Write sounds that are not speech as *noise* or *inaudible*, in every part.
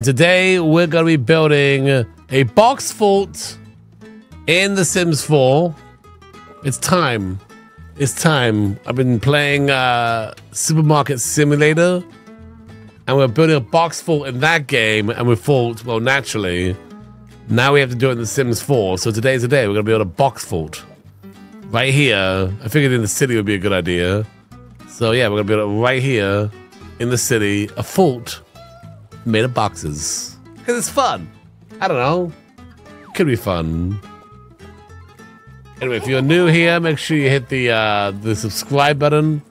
Today we're going to be building a box fort in The Sims 4. It's time. It's time. I've been playing uh, Supermarket Simulator and we're building a box fort in that game and we thought, well, naturally, now we have to do it in The Sims 4. So today's the day. We're going to build a box fort right here. I figured in the city would be a good idea. So yeah, we're going to build it right here in the city, a fort made of boxes. Because it's fun. I don't know. Could be fun. Anyway, if you're new here, make sure you hit the uh, the subscribe button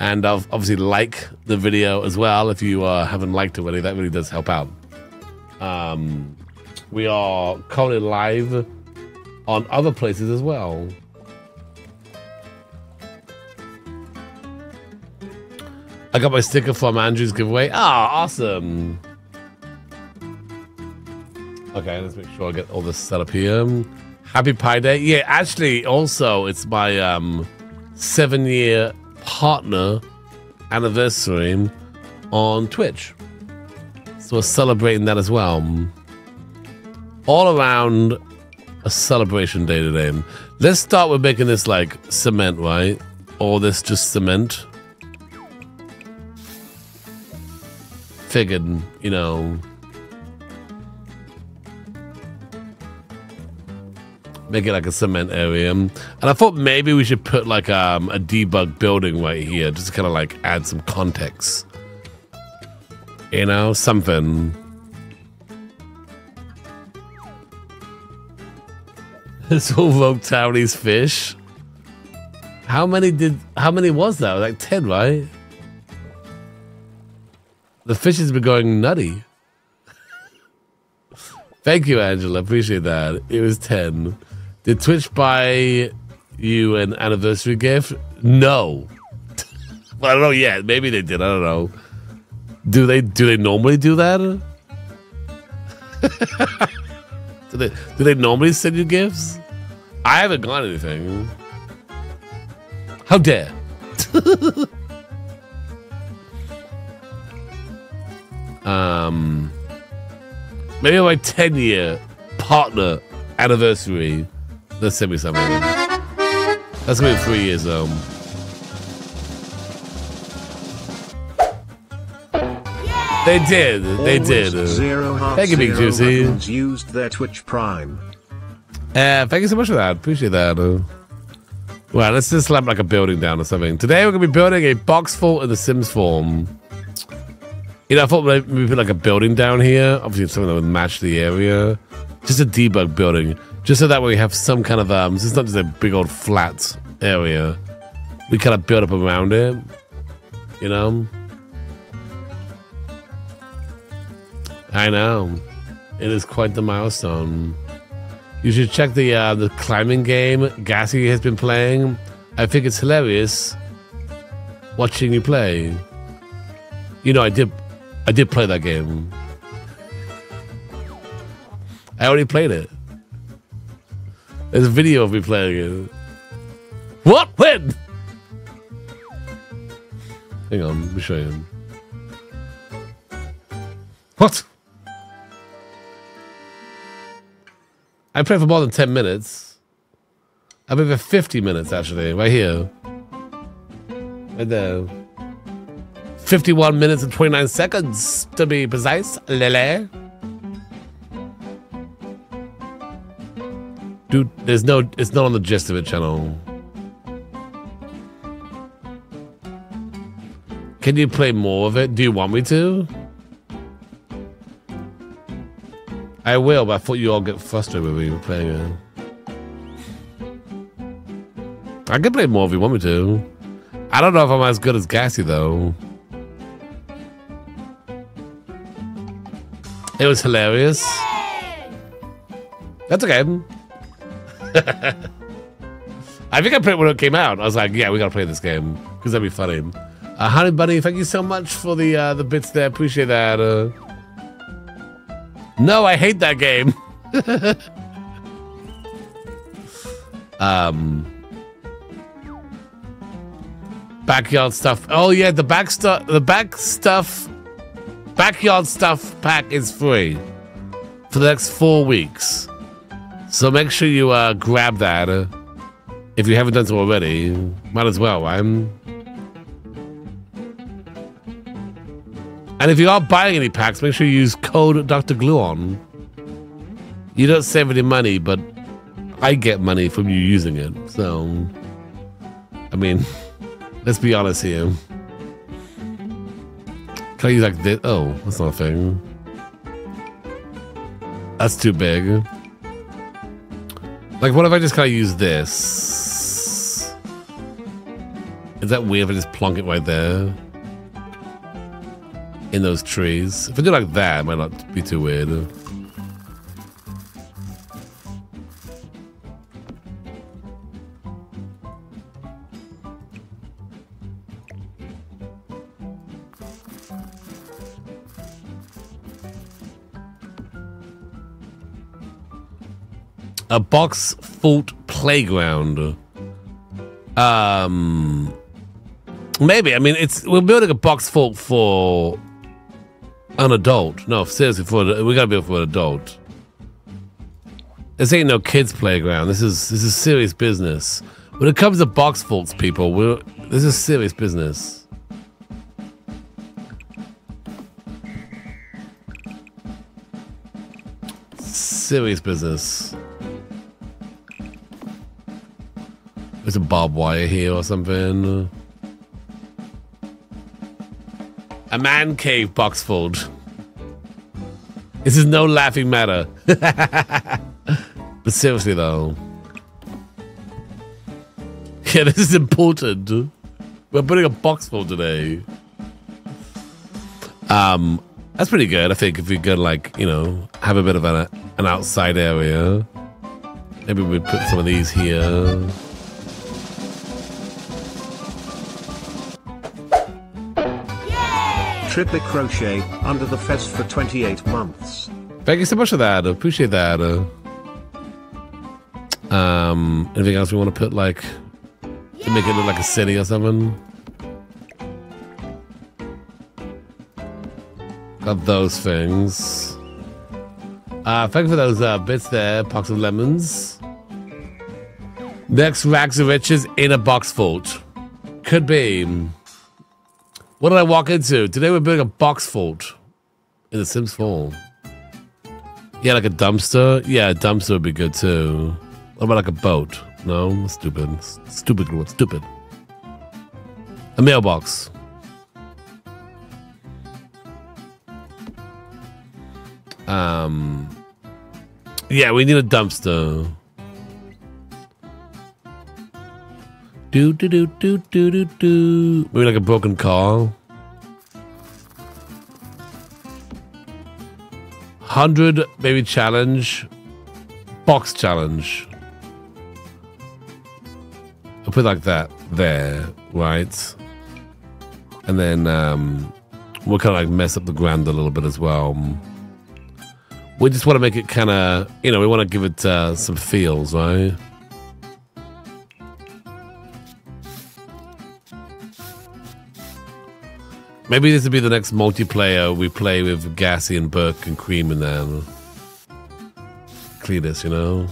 and obviously like the video as well if you uh, haven't liked it already. That really does help out. Um, we are currently live on other places as well. I got my sticker from Andrew's giveaway. Ah, oh, awesome. Okay, let's make sure I get all this set up here. Happy Pi Day. Yeah, actually, also, it's my um, seven year partner anniversary on Twitch. So we're celebrating that as well. All around a celebration day today. Let's start with making this like cement, right? Or this just cement. Figured, you know, make it like a cement area. And I thought maybe we should put like um, a debug building right here, just to kind of like add some context. You know, something. *laughs* This will Rogue Townie's fish. How many did? How many was that? Like ten, right? The fish has been going nutty. Thank you, Angela. Appreciate that. It was ten. Did Twitch buy you an anniversary gift? No. *laughs* well, I don't know yet. Maybe they did. I don't know. Do they do they normally do that? *laughs* do they do they normally send you gifts? I haven't got anything. How dare? *laughs* um maybe my 10 year partner anniversary Let's send me something. That's gonna be three years though. They did. They did. Zero thank you, Big Juicy. Used their Twitch Prime. Uh, thank you so much for that. Appreciate that. Uh, well, let's just slap like a building down or something. Today we're gonna be building a box fort in the Sims 4. You know, I thought maybe put like a building down here. Obviously, something that would match the area. Just a debug building. Just so that way we have some kind of, um, it's not just a big old flat area. We kind of build up around it, you know? I know. It is quite the milestone. You should check the uh, the climbing game Gassy has been playing. I think it's hilarious watching you play. You know, I did I did play that game. I already played it. There's a video of me playing it. What? When? Hang on, let me show you. What? I played for more than 10 minutes. I played for 50 minutes, actually, right here. Right there. 51 minutes and 29 seconds, to be precise. Lele. Dude, there's no, it's not on the gist of it channel. Can you play more of it? Do you want me to? I will, but I thought you all get frustrated with me playing it. I can play more if you want me to. I don't know if I'm as good as Gassy, though. It was hilarious. That's okay. *laughs* I think I played when it came out. I was like, yeah, we gotta play this game because that'd be funny. Uh, Honey Bunny, thank you so much for the uh, the bits there. Appreciate that. Uh, no, I hate that game. *laughs* um, backyard stuff. Oh yeah, the back stuff. The back stuff backyard stuff pack is free for the next four weeks. So make sure you uh, grab that. Uh, if you haven't done so already, might as well, right? And if you are buying any packs, make sure you use code Dr. Gluon. You don't save any money, but I get money from you using it. So, I mean, *laughs* let's be honest here. Can I use like this? Oh, that's not a thing. That's too big. Like, what if I just kind of use this? Is that weird if I just plonk it right there? In those trees? If I do like that, it might not be too weird. A box fort playground. Um, maybe. I mean, it's we're building a box fort for an adult. No, seriously, for we gotta build for an adult. This ain't no kids playground. This is this is serious business. When it comes to box forts, people, we're this is serious business. Serious business. There's a barbed wire here or something. A man cave box fold. This is no laughing matter. *laughs* but seriously though. Yeah, *laughs* this is important. We're putting a box fold today. Um, that's pretty good. I think if we could like, you know, have a bit of an, an outside area. Maybe we put some of these here. Triple Crochet, under the fez for 28 months. Thank you so much for that. I Appreciate that. Um, anything else we want to put, like, to make it look like a city or something? Got those things. Uh, thank you for those uh, bits there, box of lemons. Next, Rags of Riches in a box vault. Could be. What did I walk into? Today we're building a box fort in The Sims 4. Yeah, like a dumpster. Yeah, a dumpster would be good too. What about like a boat? No, stupid. Stupid. Stupid. A mailbox. Um. Yeah, we need a dumpster. Do do do do do do do. Maybe like a broken car. Hundred maybe challenge. Box challenge. I'll put like that there, right? And then um, we'll kind of like mess up the ground a little bit as well. We just want to make it kind of, you know, we want to give it uh, some feels, right? Maybe this will be the next multiplayer we play with Gassy and Burke and Cream and then Cletus, you know?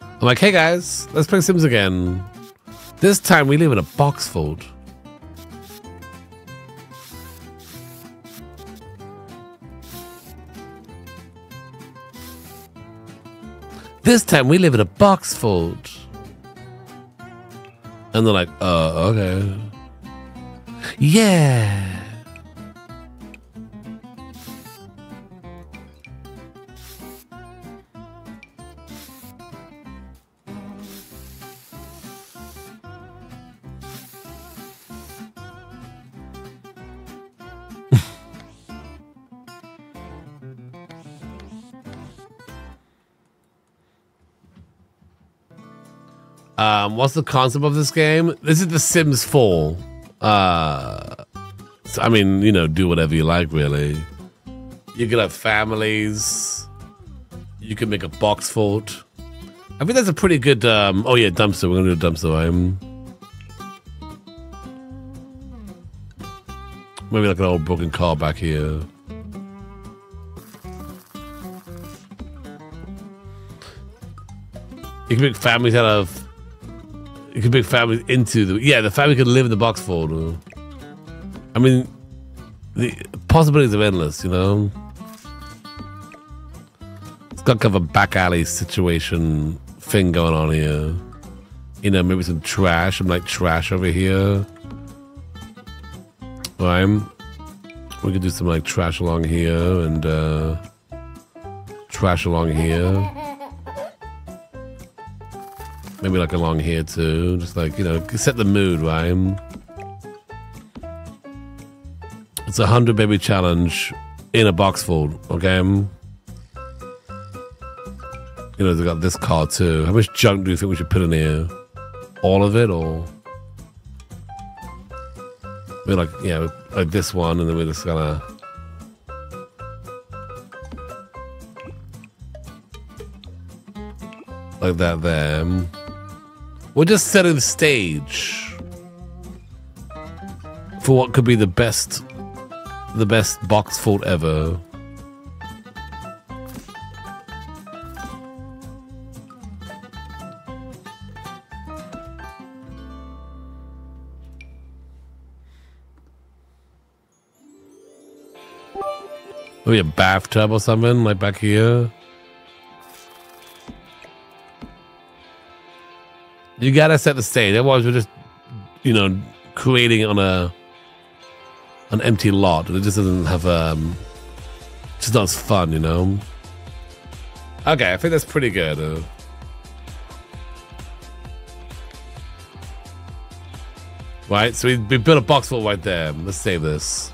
I'm like, hey guys, let's play Sims again. This time we live in a box fold. This time we live in a box fold. And they're like, uh, okay. Yeah. *laughs* Um, what's the concept of this game? This is The Sims 4. Uh, I mean, you know, do whatever you like, really. You could have families. You could make a box fort. I think that's a pretty good. Um, oh yeah, dumpster. We're gonna do a dumpster. Um, maybe like an old broken car back here. You can make families out of you can make families into the. Yeah, the family could live in the box fort. I mean, the possibilities are endless. You know. It's got kind of a back alley situation thing going on here. You know, maybe some trash. I'm like trash over here. Right. We could do some like trash along here and uh trash along here. Maybe like along here too. Just like, you know, set the mood, right? It's a hundred baby challenge in a box fold, okay? You know, they've got this car too. How much junk do you think we should put in here? All of it or we're like, yeah, like this one, and then we're just gonna. Like that there. We're just setting the stage for what could be the best the best box fort ever. Maybe a bathtub or something, like back here. You gotta set the stage, otherwise we're just, you know, creating on a an empty lot. It just doesn't have um, just not as fun, you know. Okay, I think that's pretty good. Uh, right, so we, we built a box wall right there. Let's save this.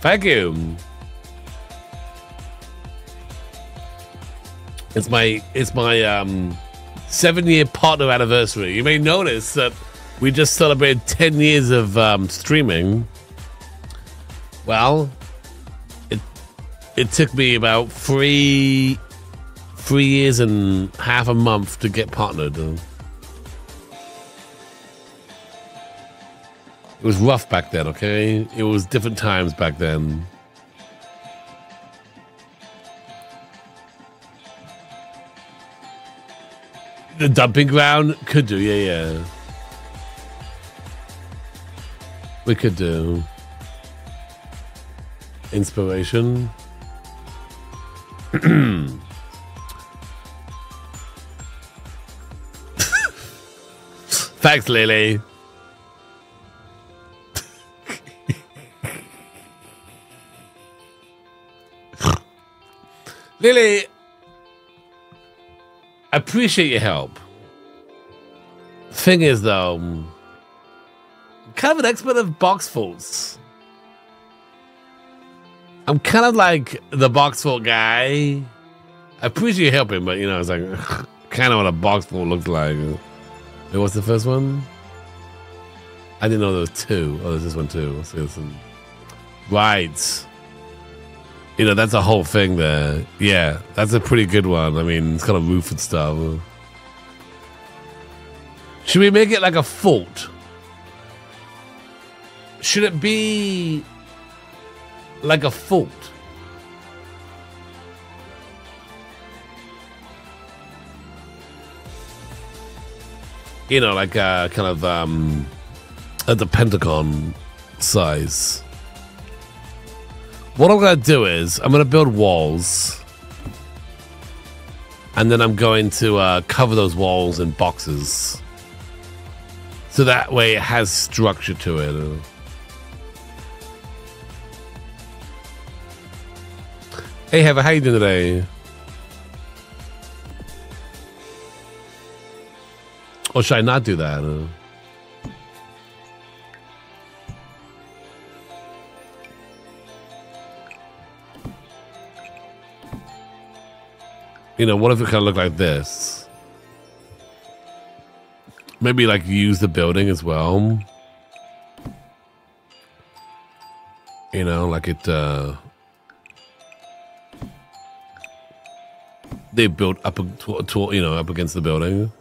Thank you. It's my it's my um seven year partner anniversary. You may notice that we just celebrated ten years of um, streaming. Well, it it took me about three three years and half a month to get partnered. It was rough back then, okay? It was different times back then. The dumping ground could do, yeah, yeah. We could do inspiration. *coughs* Thanks, Lily. Lily, I appreciate your help. Thing is, though, I'm kind of an expert of box faults. I'm kind of like the box fault guy. I appreciate helping, but you know, it's like *laughs* kind of what a box fault looks like. Wait, what's the first one? I didn't know there was two. Oh, there's this one too. Let's see this one. Right. You know, that's a whole thing there. Yeah, that's a pretty good one. I mean, it's got a roof and stuff. Should we make it like a fort? Should it be like a fort? You know, like a kind of um at the Pentagon size. What I'm going to do is I'm going to build walls. And then I'm going to uh, cover those walls in boxes. So that way it has structure to it. Hey, Heather, how you doing today? Or should I not do that? You know, what if it kind of looked like this? Maybe like use the building as well. You know, like it, uh, they built up, to, to, you know, up against the building.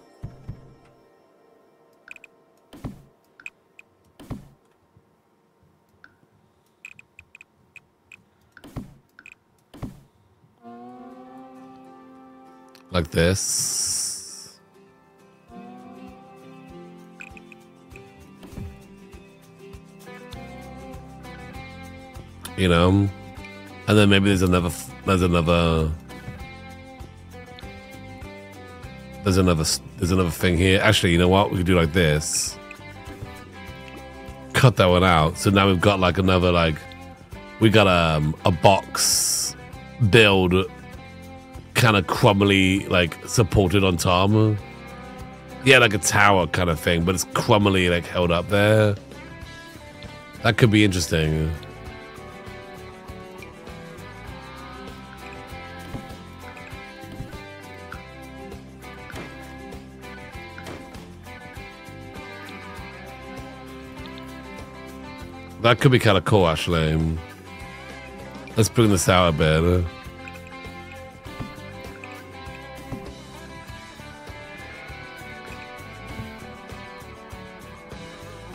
Like this. You know? And then maybe there's another, there's another, there's another, there's another thing here. Actually, you know what? We could do like this. Cut that one out. So now we've got like another, like, we got um, a box build kind of crumbly, like supported on top. Yeah, like a tower kind of thing, but it's crumbly, like held up there. That could be interesting. That could be kind of cool, actually. Let's bring this out a bit.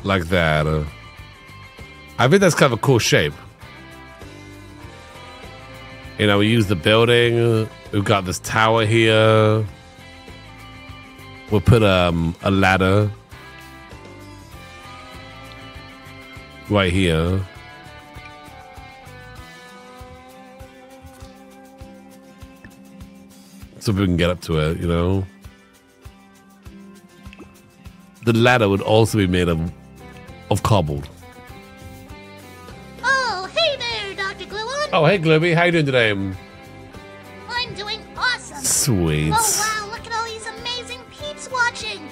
Like that. I think that's kind of a cool shape. You know, we use the building. We've got this tower here. We'll put um, a ladder right here. So we can get up to it, you know? The ladder would also be made of of cobbled. Oh, hey there, Dr. Gluon. Oh, hey, Glooby. How you doing today? I'm doing awesome. Sweet. Oh, wow, look at all these amazing peeps watching.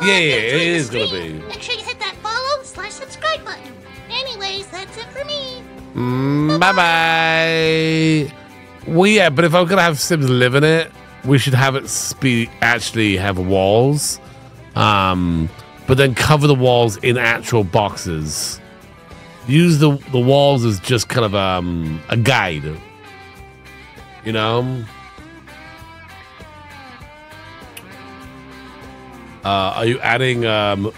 Yeah, yeah, you're it is gonna be. Make sure you hit that follow slash subscribe button. Anyways, that's it for me. Mm, bye bye. Well, yeah, but if I'm gonna have Sims live in it, we should have it be actually have walls, um, but then cover the walls in actual boxes. Use the the walls as just kind of um a guide. You know. Uh, are you adding um,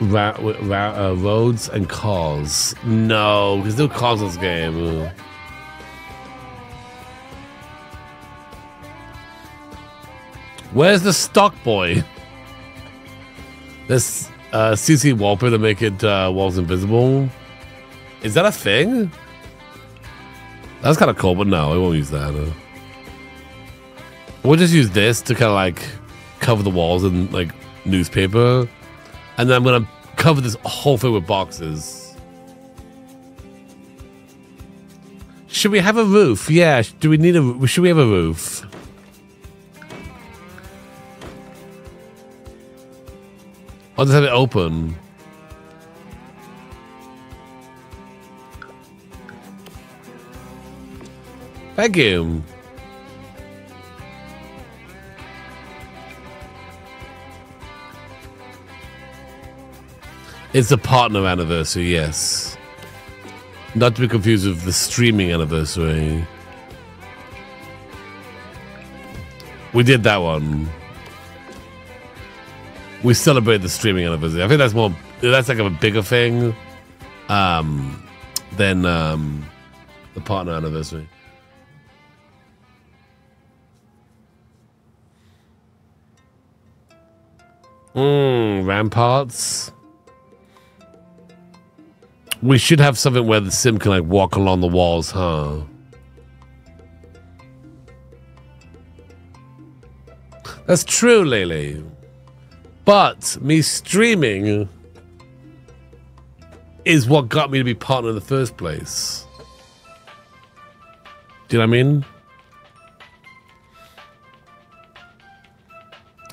ra- ra- uh, roads and cars? No, because no cars in this game. Where's the stock boy? *laughs* This uh, CC wallpaper to make it uh, walls invisible. Is that a thing? That's kind of cool, but no, I won't use that. Uh, we'll just use this to kind of like cover the walls in like newspaper, and then I'm gonna cover this whole thing with boxes. Should we have a roof? Yeah. Do we need a? Should we have a roof? I'll just have it open. Thank you. It's the partner anniversary, yes. Not to be confused with the streaming anniversary. We did that one. We celebrate the streaming anniversary. I think that's more. That's like a bigger thing, um, than um, the partner anniversary. Mmm, ramparts. We should have something where the sim can like walk along the walls, huh? That's true, Lily. But me streaming is what got me to be partner in the first place. Do you know what I mean?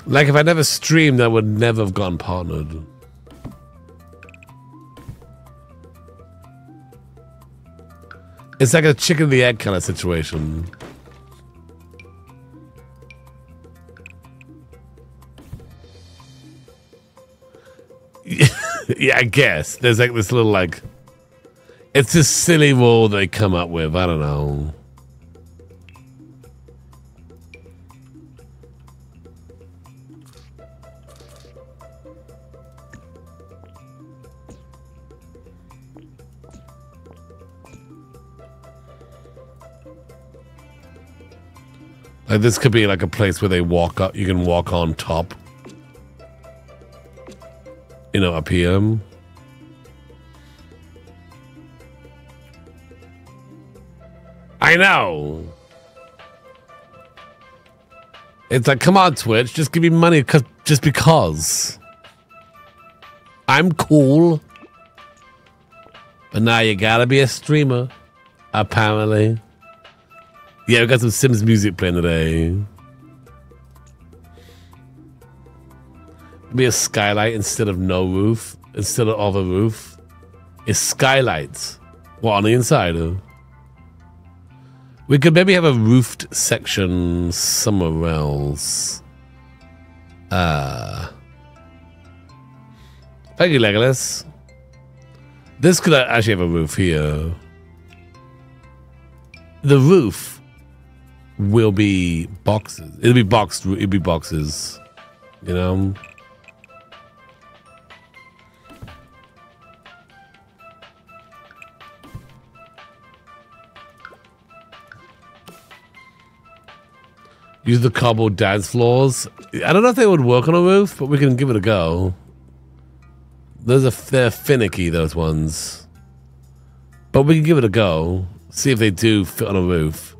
Like if I never streamed, I would never have gotten partnered. It's like a chicken the egg kind of situation. *laughs* yeah, I guess. There's like this little like it's this silly rule they come up with. I don't know. Like this could be like a place where they walk up. You can walk on top. Up here. I know. It's like, come on, Twitch, just give me money just because. I'm cool. But now you gotta be a streamer, apparently. Yeah, we got some Sims music playing today. Be a skylight instead of no roof, instead of a roof. It's skylights. What on the inside? of? We could maybe have a roofed section somewhere else. Uh Thank you, Legolas. This could actually have a roof here. The roof will be boxes. It'll be boxed. It'll be boxes. You know. Use the cobbled dance floors. I don't know if they would work on a roof, but we can give it a go. Those are they're finicky, those ones. But we can give it a go. See if they do fit on a roof.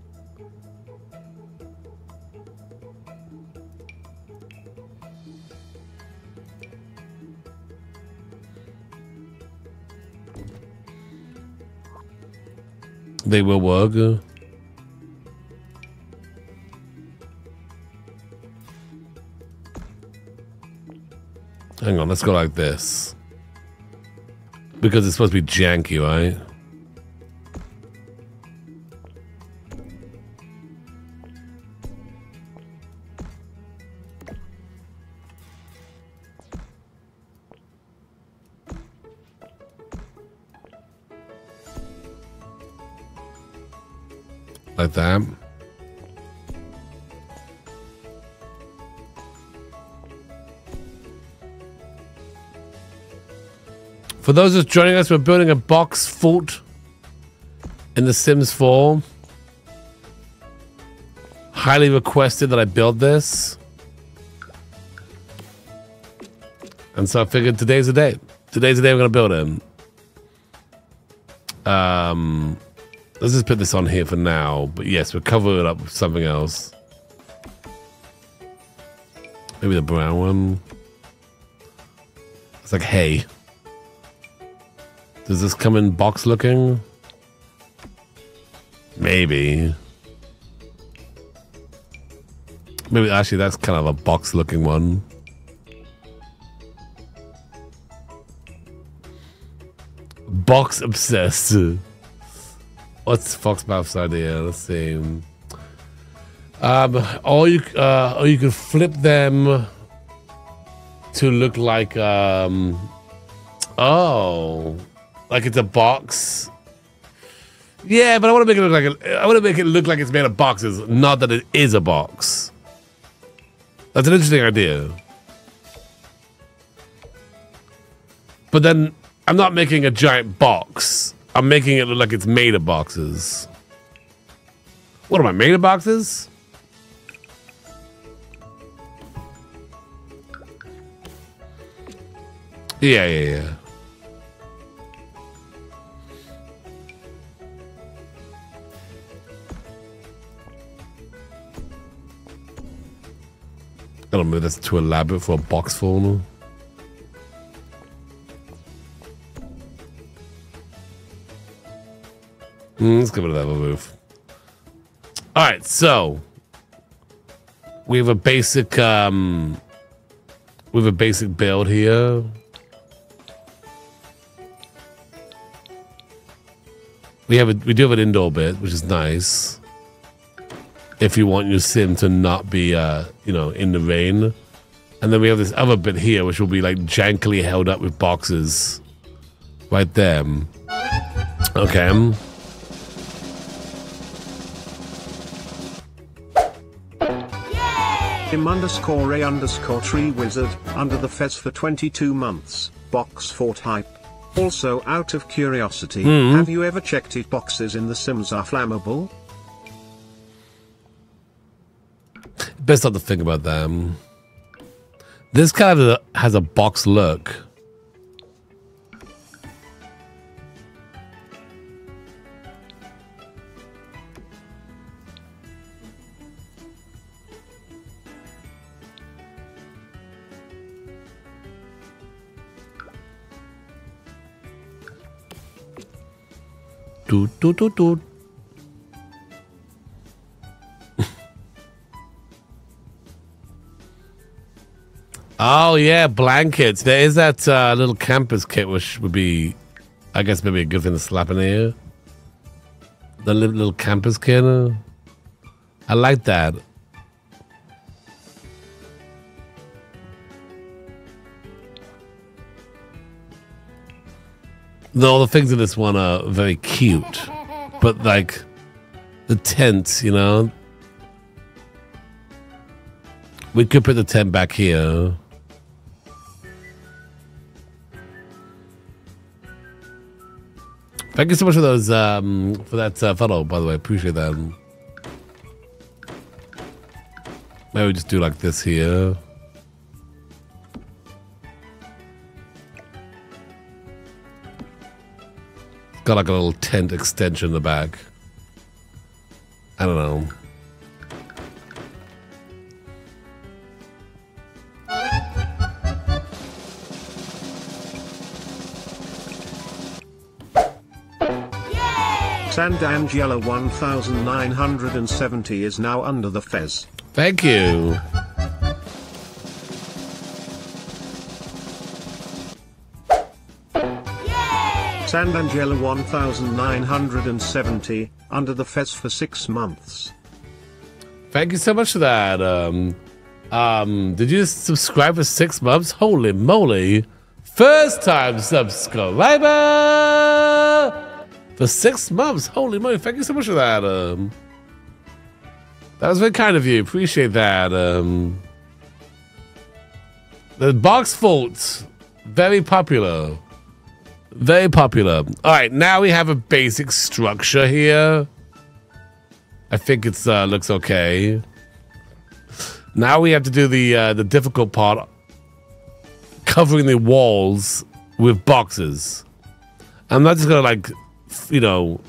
They will work. Uh. Hang on, let's go like this. Because it's supposed to be janky, right? Like that. For those just joining us, we're building a box fort in The Sims 4. Highly requested that I build this. And so I figured today's the day. Today's the day we're going to build it. Um, let's just put this on here for now. But yes, we'll cover it up with something else. Maybe the brown one. It's like hay. Does this come in box looking? Maybe. Maybe actually that's kind of a box looking one. Box obsessed. What's Foxmouth's idea? Let's see. Um, or you, uh, or you could flip them to look like, um, oh, like it's a box. Yeah, but I want to make it look like a, I want to make it look like it's made of boxes, not that it is a box. That's an interesting idea. But then I'm not making a giant box. I'm making it look like it's made of boxes. What am I made of boxes? Yeah, yeah, yeah. I don't know, that's too elaborate for a box phone. Mm, let's give it another move. All right, so we have a basic um we have a basic build here. We have a we do have an indoor bit, which is nice if you want your sim to not be, uh, you know, in the rain. And then we have this other bit here, which will be like jankily held up with boxes. Right there. Okay. Him underscore a underscore tree wizard, under the fez for 22 months, box fort hype. Also out of curiosity, Mhm. have you ever checked if boxes in The Sims are flammable? Best not to think about them. This kind of has a box look. Doot, doot, doot, doot. Oh, yeah, blankets. There is that uh, little campus kit, which would be, I guess, maybe a good thing to slap in here. The little, little campus kit. uh, I like that. No, the things in this one are very cute, but like the tent, you know, we could put the tent back here. Thank you so much for those um, for that uh, follow. By the way, appreciate that. Maybe we just do like this here. Got like a little tent extension in the back. I don't know. Sandangela 1970 is now under the fez. Thank you. Sandangela 1970, under the fez for six months. Thank you so much for that. Um, um, did you subscribe for six months? Holy moly! First time subscriber for six months. Holy moly! Thank you so much for that. Um, that was very kind of you. Appreciate that. Um, the box fault, very popular. Very popular. All right, now we have a basic structure here. I think it's uh, looks okay. Now we have to do the uh, the difficult part, covering the walls with boxes. I'm not just gonna like, you know,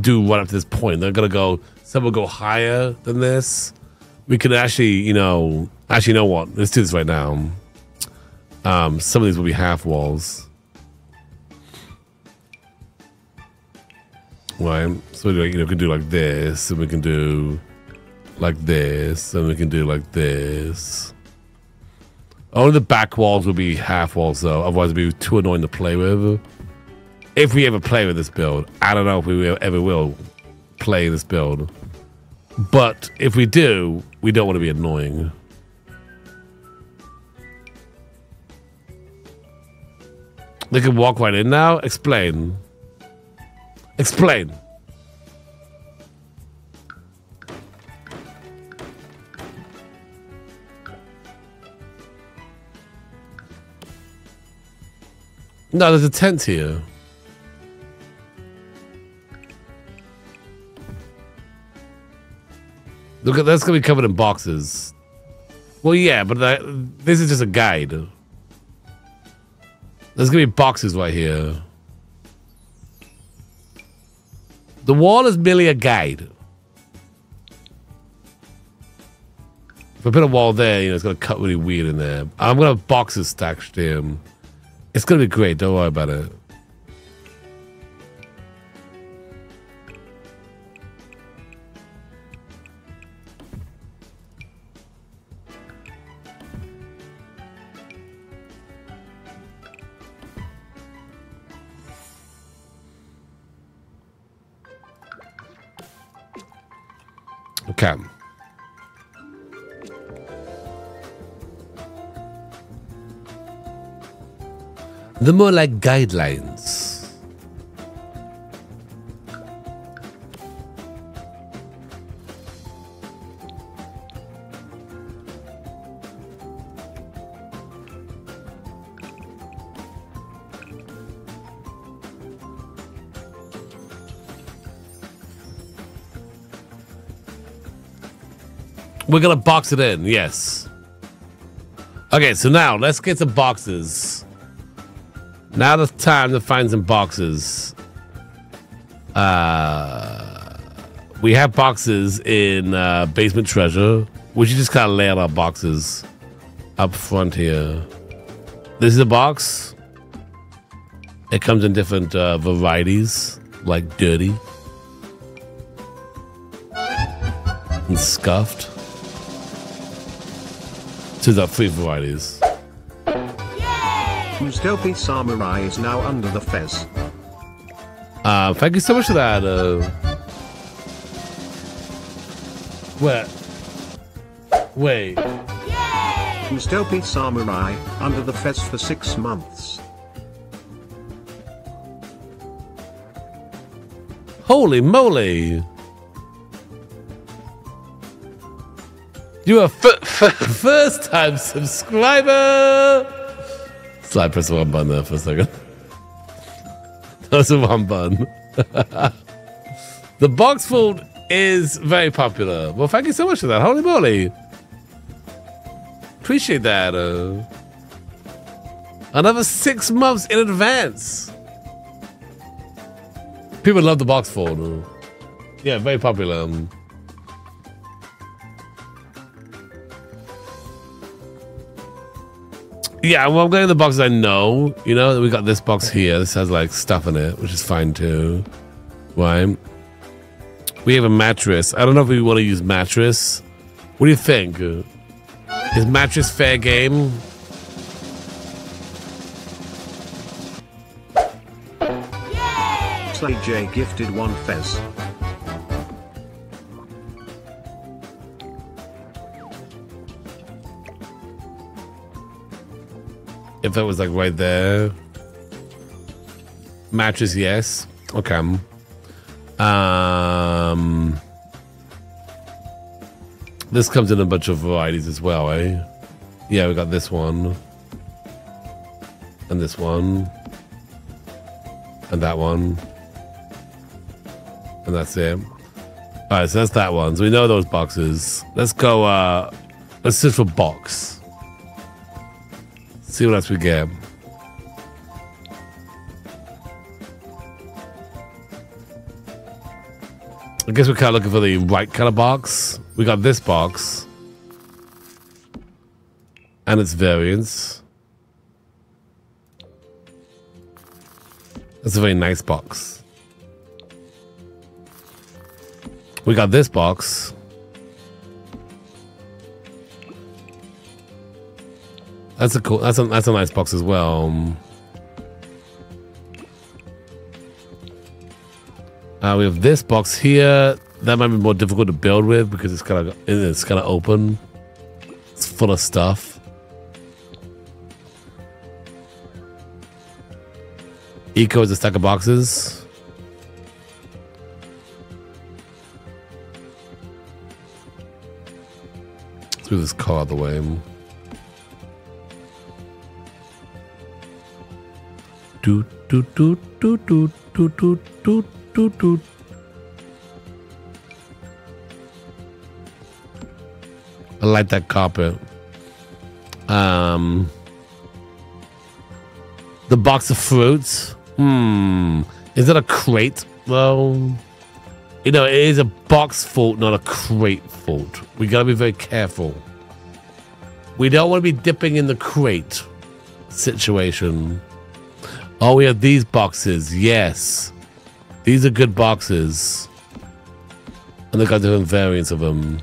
do right up to this point. They're gonna go. Some will go higher than this. We can actually, you know, actually, you know what? Let's do this right now. Um, some of these will be half walls. Right. So we like, you know, we can do like this, and we can do like this, and we can do like this. Only the back walls will be half walls, though. Otherwise, it'd be too annoying to play with. If we ever play with this build, I don't know if we ever will play this build. But if we do, we don't want to be annoying. They can walk right in now. Explain. Explain. No, there's a tent here. Look at that's gonna be covered in boxes. Well, yeah, but that, this is just a guide. There's gonna be boxes right here. The wall is merely a guide. If I put a wall there, you know, it's gonna cut really weird in there. I'm gonna have boxes stacked there. It's gonna be great. Don't worry about it. Okay. The more like guidelines. We're gonna box it in, yes. Okay, so now let's get some boxes. Now the time to find some boxes. Uh, we have boxes in uh, Basement Treasure. We should just kind of lay out our boxes up front here. This is a box. It comes in different uh, varieties, like dirty and scuffed. So the are three varieties. Whose Dopey Samurai is now under the fez. Uh, thank you so much for that. Uh, wait. Wait. Whose Dopey Samurai under the fez for six months. Holy moly. You're a f- f- first time subscriber. Slide press one button there for a second. *laughs* That's a one button. *laughs* the box fort is very popular. Well, thank you so much for that. Holy moly. Appreciate that. Uh, another six months in advance. People love the box fort. Yeah, very popular. Yeah, well, I'm getting the boxes I know. You know, we got this box here. This has like stuff in it, which is fine too. Why? We have a mattress. I don't know if we want to use mattress. What do you think? Is mattress fair game? Slay J gifted one fez. If it was like right there. Mattress, yes. Okay. Um. This comes in a bunch of varieties as well, eh? Yeah, we got this one. And this one. And that one. And that's it. Alright, so that's that one. So we know those boxes. Let's go, uh, let's search for box. See what else we get. I guess we're kind of looking for the right of box. We got this box. And its variants. That's a very nice box. We got this box. That's a cool. That's a that's a nice box as well. Uh, we have this box here. That might be more difficult to build with because it's kind of it's kind of open. It's full of stuff. Eco is a stack of boxes. Let's move this car out the way. Doot doot doot doot doot doot doot doot doot. I like that carpet. Um, the box of fruits. Hmm. Is it a crate though? You know, it is a box fort, not a crate fort. We gotta be very careful. We don't want to be dipping in the crate situation. Oh, we have these boxes. Yes. These are good boxes. And they've got different variants of them.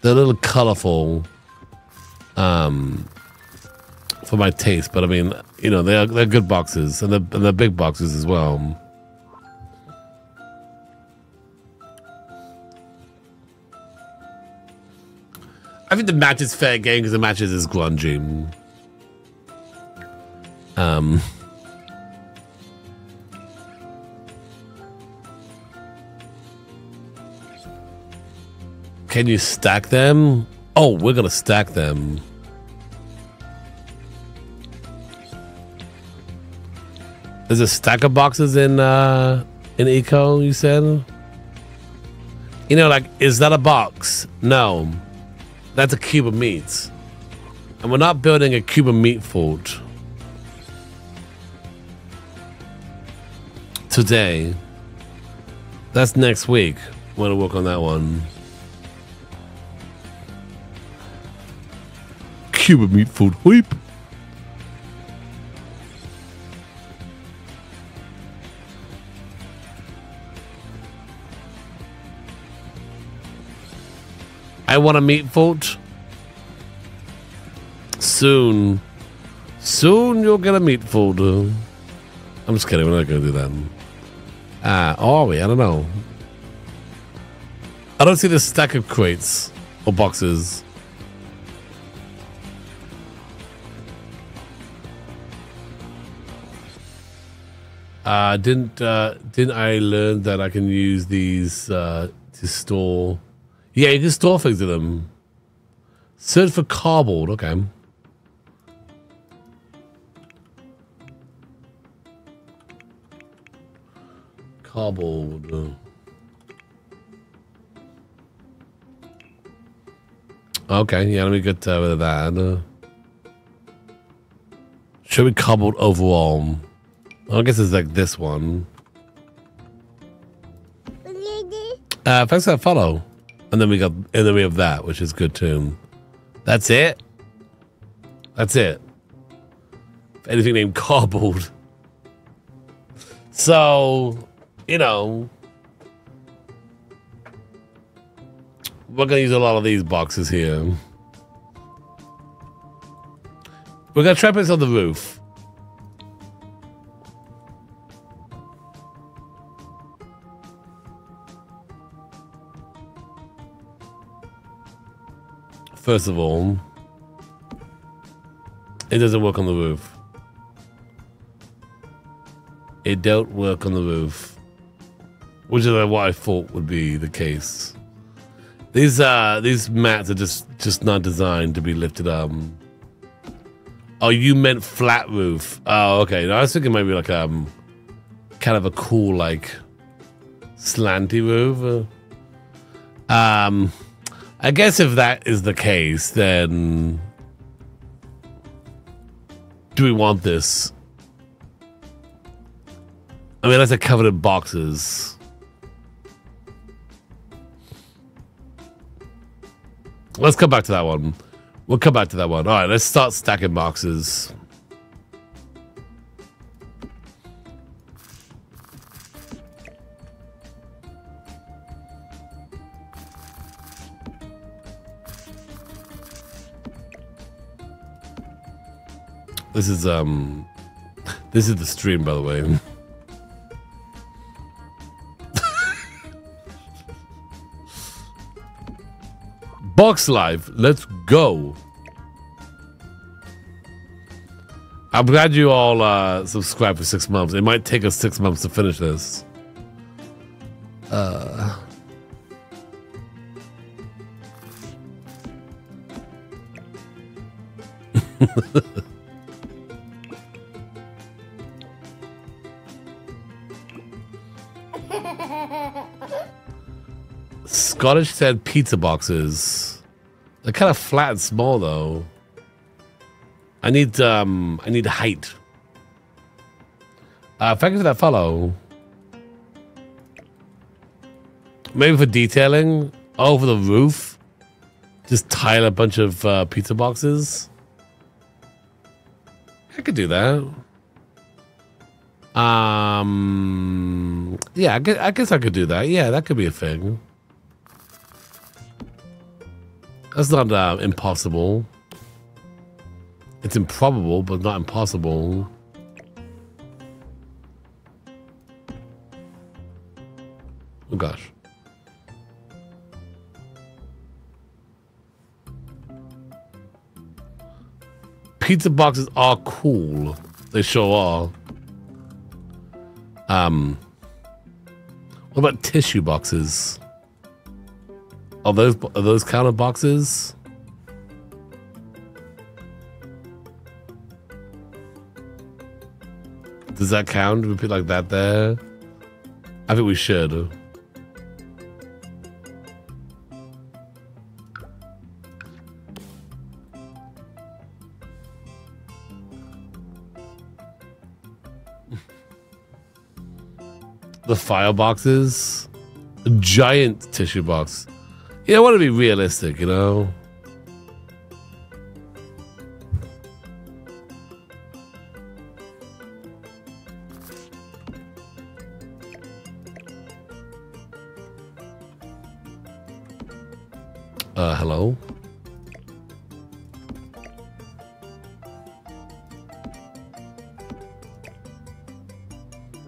They're a little colorful um, for my taste, but I mean, you know, they're, they're good boxes and they're, and they're big boxes as well. I think the match is fair game because the matches is grungy. Um. Can you stack them? Oh, we're gonna stack them. There's a stack of boxes in uh in Eco, you said? You know, like, is that a box? No. That's a cube of meat. And we're not building a cube of meat fort. Today. That's next week. We're gonna work on that one. Cube of meat food. Whip. I want a meat fort. Soon. Soon you'll get a meat fort. I'm just kidding. We're not going to do that. Ah, uh, are we? I don't know. I don't see the stack of crates or boxes. Uh, didn't uh, didn't I learn that I can use these uh, to store yeah, you can store things in them. Search for cardboard. Okay. Cardboard. Okay, yeah, let me get uh, rid of that. Uh, should be cardboard overall. I guess it's like this one. Uh, thanks for that follow. And then we got, and then we have that, which is good too. That's it. That's it. Anything named cardboard. So, you know, we're gonna use a lot of these boxes here. We're gonna trap this on the roof. First of all, it doesn't work on the roof. It don't work on the roof. Which is what I thought would be the case. These uh these mats are just just not designed to be lifted up. Oh, you meant flat roof. Oh, okay. No, I was thinking maybe like um kind of a cool like slanty roof. Um I guess if that is the case, then do we want this? I mean, that's a covered in boxes. Let's come back to that one. We'll come back to that one. All right, let's start stacking boxes. This is um this is the stream by the way. *laughs* Box Live, let's go. I'm glad you all uh, subscribed for six months. It might take us six months to finish this. Uh. *laughs* Scottish said pizza boxes. They're kind of flat and small though. I need um I need height. Uh thank you for that follow. Maybe for detailing over the roof. Just tile a bunch of uh, pizza boxes. I could do that. Um, yeah, I guess, I guess I could do that. Yeah, that could be a thing. That's not uh, impossible. It's improbable, but not impossible. Oh gosh. Pizza boxes are cool. They sure are. Um, what about tissue boxes? Are those are those counter boxes? Does that count? We put like that there? I think we should. *laughs* the file boxes, a giant tissue box. Yeah, I want to be realistic, you know? Uh, hello?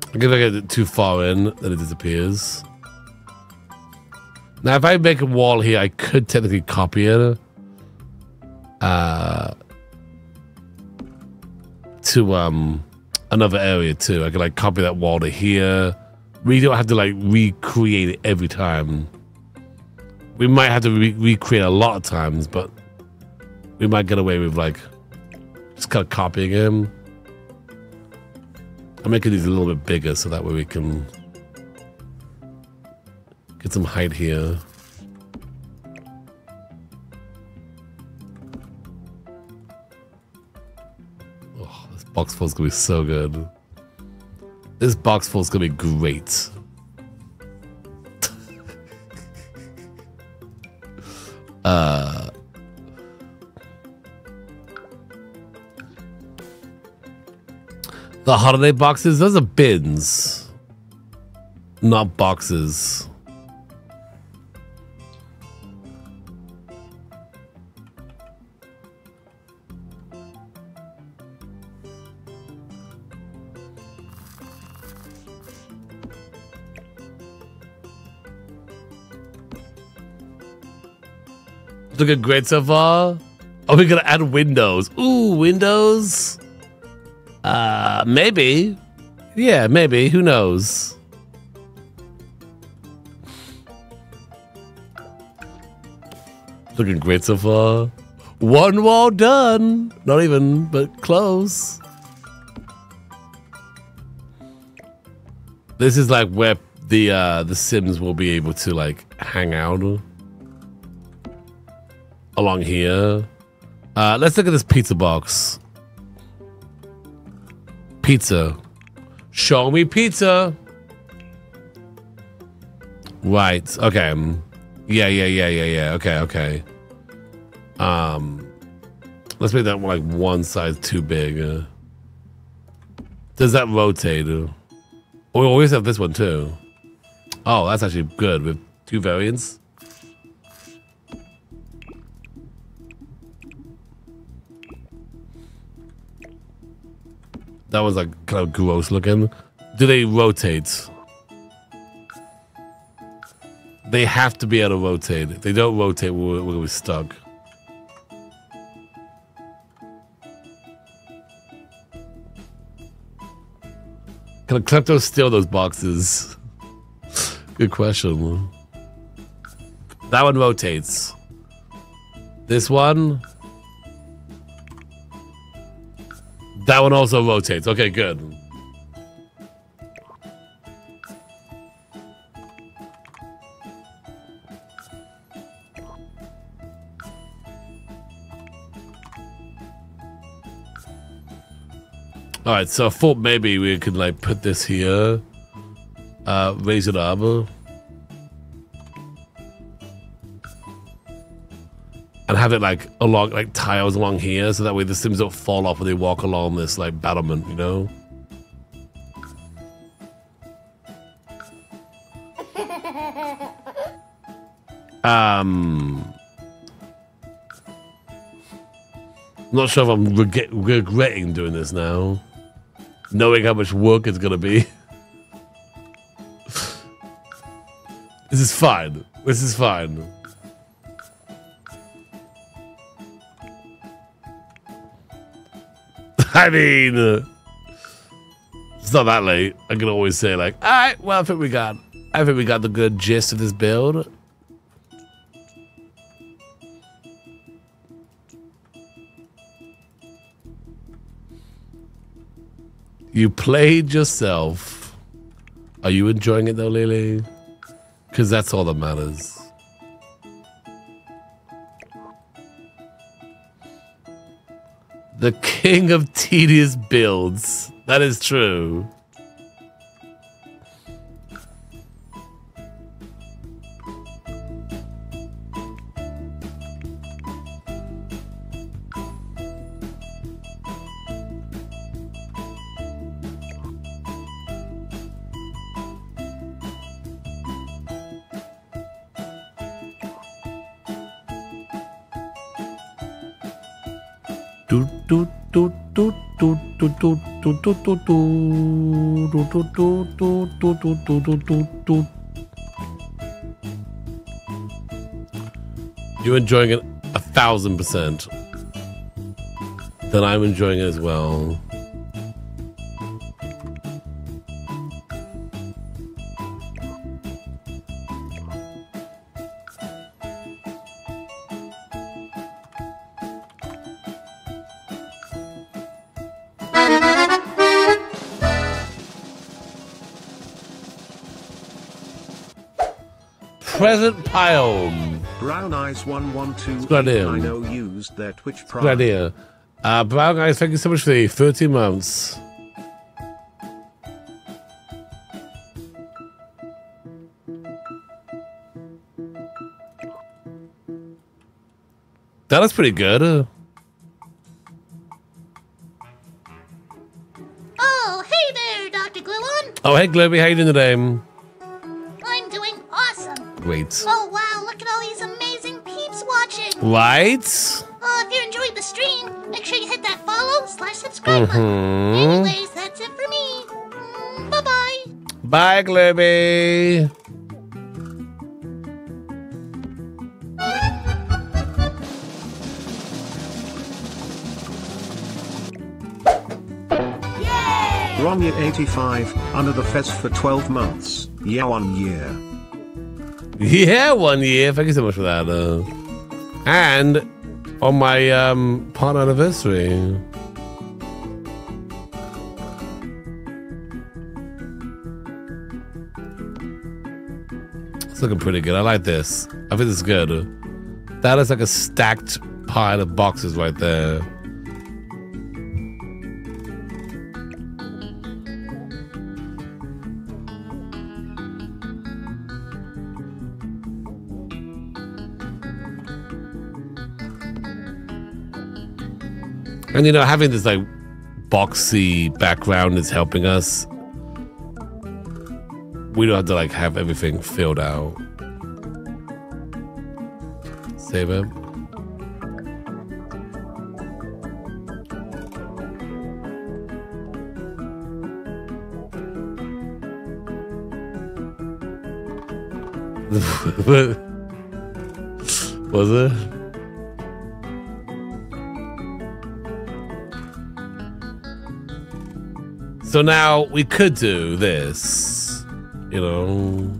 I if I get too far in, then it disappears. Now, if I make a wall here, I could technically copy it. Uh, to um another area too. I could like copy that wall to here. We don't have to like recreate it every time. We might have to re recreate a lot of times, but we might get away with like just kind of copying him. I'm making these a little bit bigger so that way we can get some height here. Oh, this box fort's gonna be so good. This box fort's gonna be great. *laughs* uh The holiday boxes, those are bins, not boxes. Looking great so far. Are we gonna add windows? Ooh, windows. Uh, maybe. Yeah, maybe. Who knows? Looking great so far. One wall done. Not even, but close. This is like where the uh the Sims will be able to like hang out along here. Uh let's look at this pizza box. Pizza. Show me pizza. Right. Okay. Yeah, yeah, yeah, yeah, yeah. Okay, okay. Um let's make that like one size too big. Does that rotate? Uh, we always have this one too. Oh, that's actually good with two variants. That was like kind of gross looking. Do they rotate? They have to be able to rotate. If they don't rotate, we're, we're stuck. Can a klepto steal those boxes? Good question. That one rotates. This one That one also rotates. Okay, good. All right, so I thought maybe we could like put this here, uh, raise it up. And have it like along like tiles along here so that way the sims don't fall off when they walk along this like battlement you know? Um not sure if i'm reg regretting doing this now. Knowing how much work it's gonna be. *laughs* This is fine. This is fine I mean, uh, it's not that late. I can always say like, all right, well, I think we got, I think we got the good gist of this build. You played yourself. Are you enjoying it though, Lily? Because that's all that matters. The king of tedious builds. That is true. You're enjoying it a thousand percent. Then I'm enjoying it as well. Present pile. Brown Eyes 112 good idea. I know used their Twitch Prime. Good idea. Uh, Brown guys, thank you so much for the 13 months. That was pretty good. Uh, Oh, hey there, Dr. Gluon. oh, hey, Globby, how you doing today? I'm doing awesome. Great. Oh, wow, look at all these amazing peeps watching. Right? Uh, if you enjoyed the stream, make sure you hit that follow slash subscribe Mm-hmm. button. Anyways, that's it for me. Mm, bye-bye. Bye, Globby. Ronya 85 under the fez for 12 months. Yeah, one year. Yeah, one year. Thank you so much for that. Uh, and on my um, partner anniversary. It's looking pretty good. I like this. I think this is good. That is like a stacked pile of boxes right there. And you know, having this like boxy background is helping us. We don't have to like have everything filled out. Save it. *laughs* Was it? So now we could do this, you know.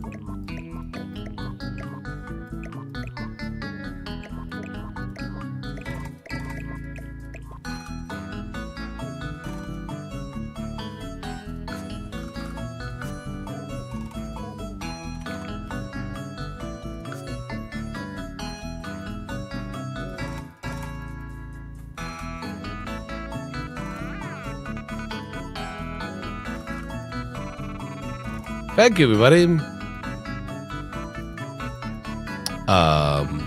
Thank you, everybody. Um.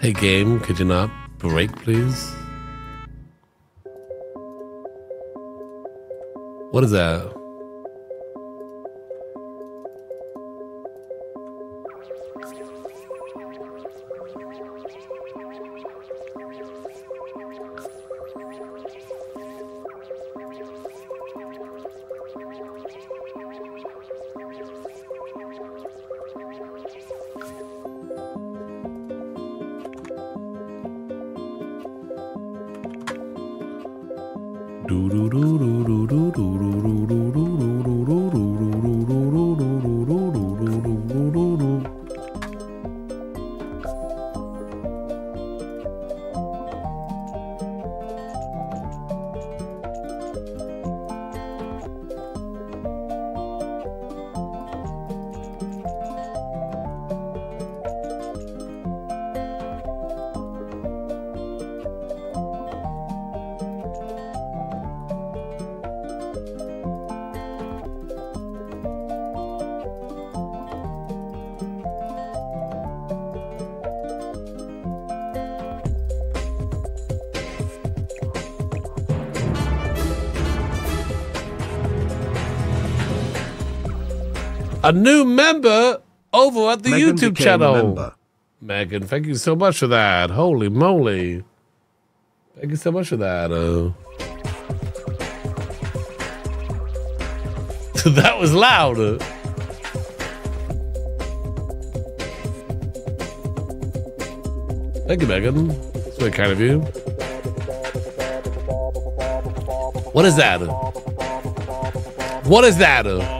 Hey, game, could you not break, please? What is that? A new member over at the Megan YouTube channel. Megan, thank you so much for that. Holy moly. Thank you so much for that. Uh, *laughs* that was loud. Thank you, Megan. That's very kind of you. What is that? What is that?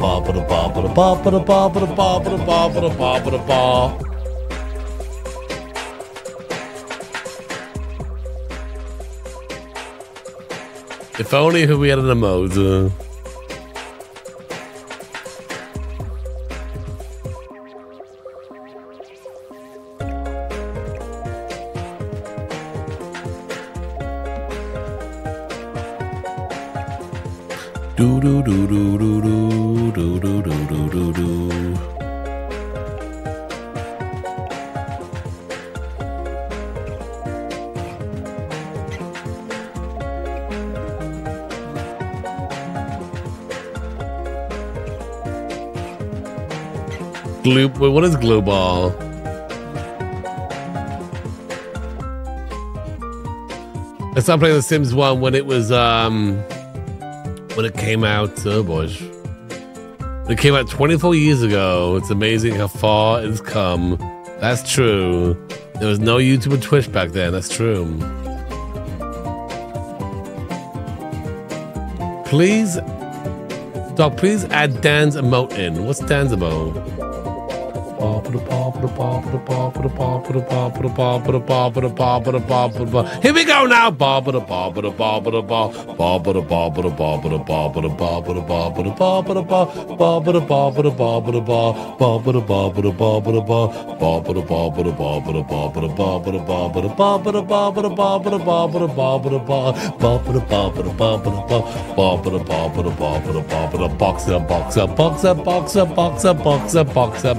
ba ba da ba ba da ba ba da ba ba da ba ba da ba ba da ba ba da ba. If only we had an emoji. do do do stopped playing The Sims 1 when it was um when it came out. Oh boy. It came out 24 years ago. It's amazing how far it's come. That's true. There was no YouTube or Twitch back then. That's true. Please, Doc, please add Dan's emote in. What's Dan's emote? Here we go now. Boxer, boxer, boxer, boxer, boxer, boxer, boxer, boxer,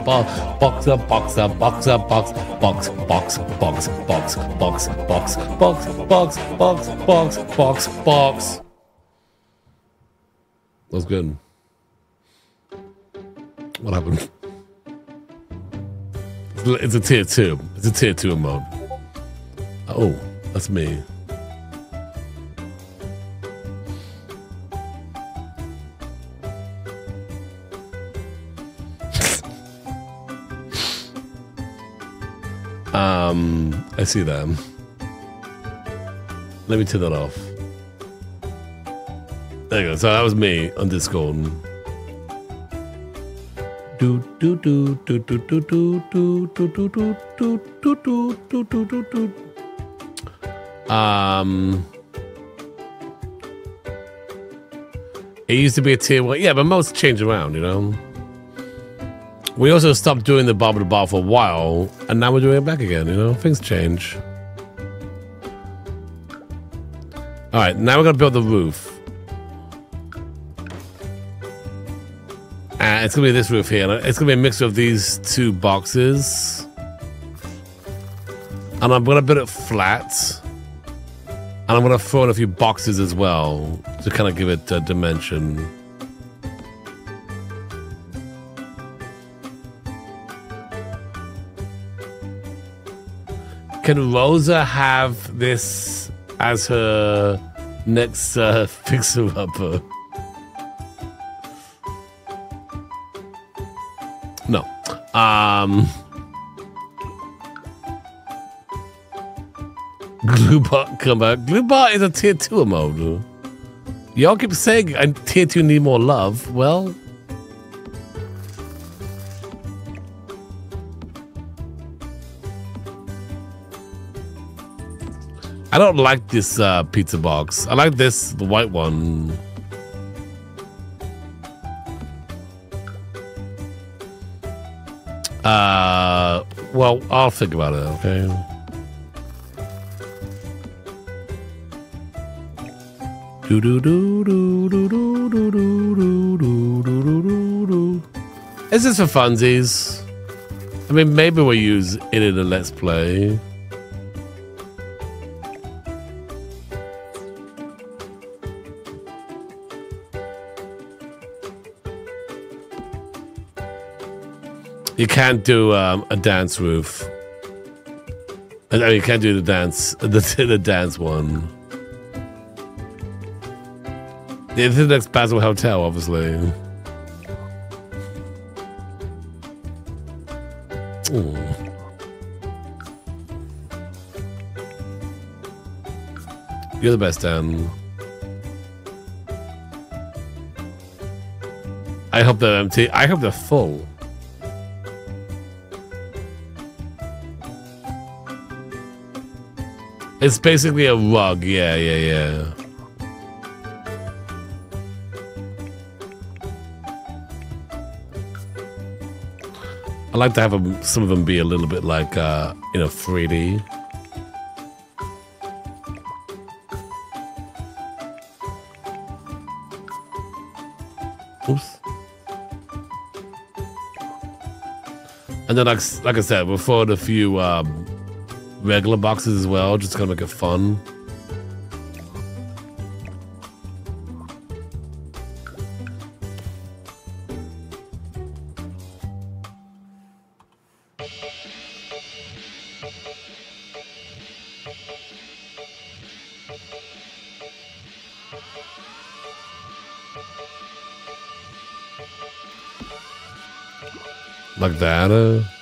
boxer, boxer, box, box, box, box, box, box, box, box, box, box, box, box, box. That was good. What happened? It's a tier two. It's a tier two mode. Oh, that's me. Um, I see them. Let me turn that off. There you go. So that was me on Discord. Do do do do do do do do do do do do do do do do do do. Um. It used to be a tier one. Yeah, but most change around, you know. We also stopped doing the bar to bar for a while, and now we're doing it back again. You know, things change. All right, now we're gonna build the roof. Uh, it's gonna be this roof here. It's gonna be a mixture of these two boxes, and I'm gonna build it flat. And I'm gonna throw in a few boxes as well to kind of give it a dimension. Can Rosa have this as her next uh, *laughs* fixer upper? No. Um. Gluebot come back. Gluebot is a tier two mode. Y'all keep saying tier two need more love. Well, I don't like this uh, pizza box. I like this, the white one. Uh, well, I'll think about it. Okay. Do do do do do do do do do do do do do. Is this for funsies? I mean, maybe we'll use it in a let's play. You can't do um, a dance roof. Mean, you can't do the dance, *laughs* the, the dance one. The next Basil Hotel, obviously. Ooh. You're the best, Dan. I hope they're empty. I hope they're full. It's basically a rug. Yeah, yeah, yeah. I like to have them, some of them be a little bit like, uh, you know, 3D. Oops. And then, like, like I said, we'll in a few um, regular boxes as well, just kind of make it fun. Like that. Uh.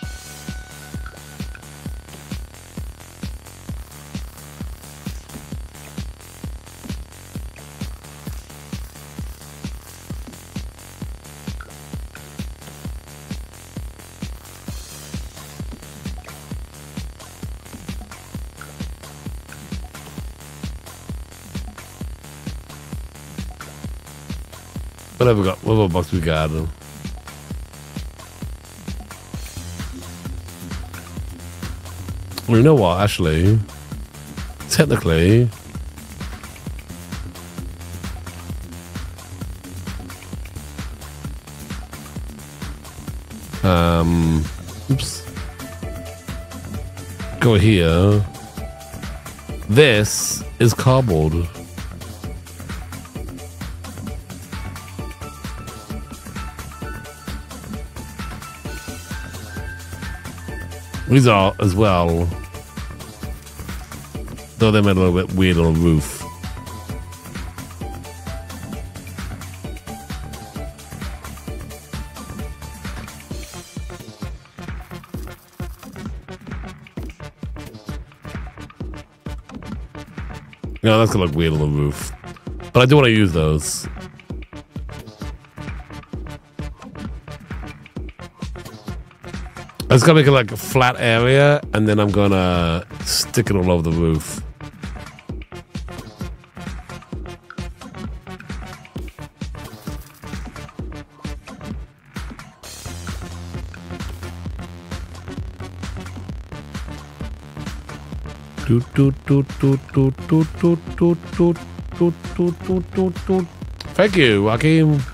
Have we got? What box we got? Well, you know what, actually? Technically... Um... Oops. Go here. This is cardboard. These are as well. Though they made a little bit weird the roof. No, that's gonna look weird on the roof. But I do want to use those. Just gonna make it like a flat area, and then I'm gonna stick it all over the roof. Thank you, Joachim.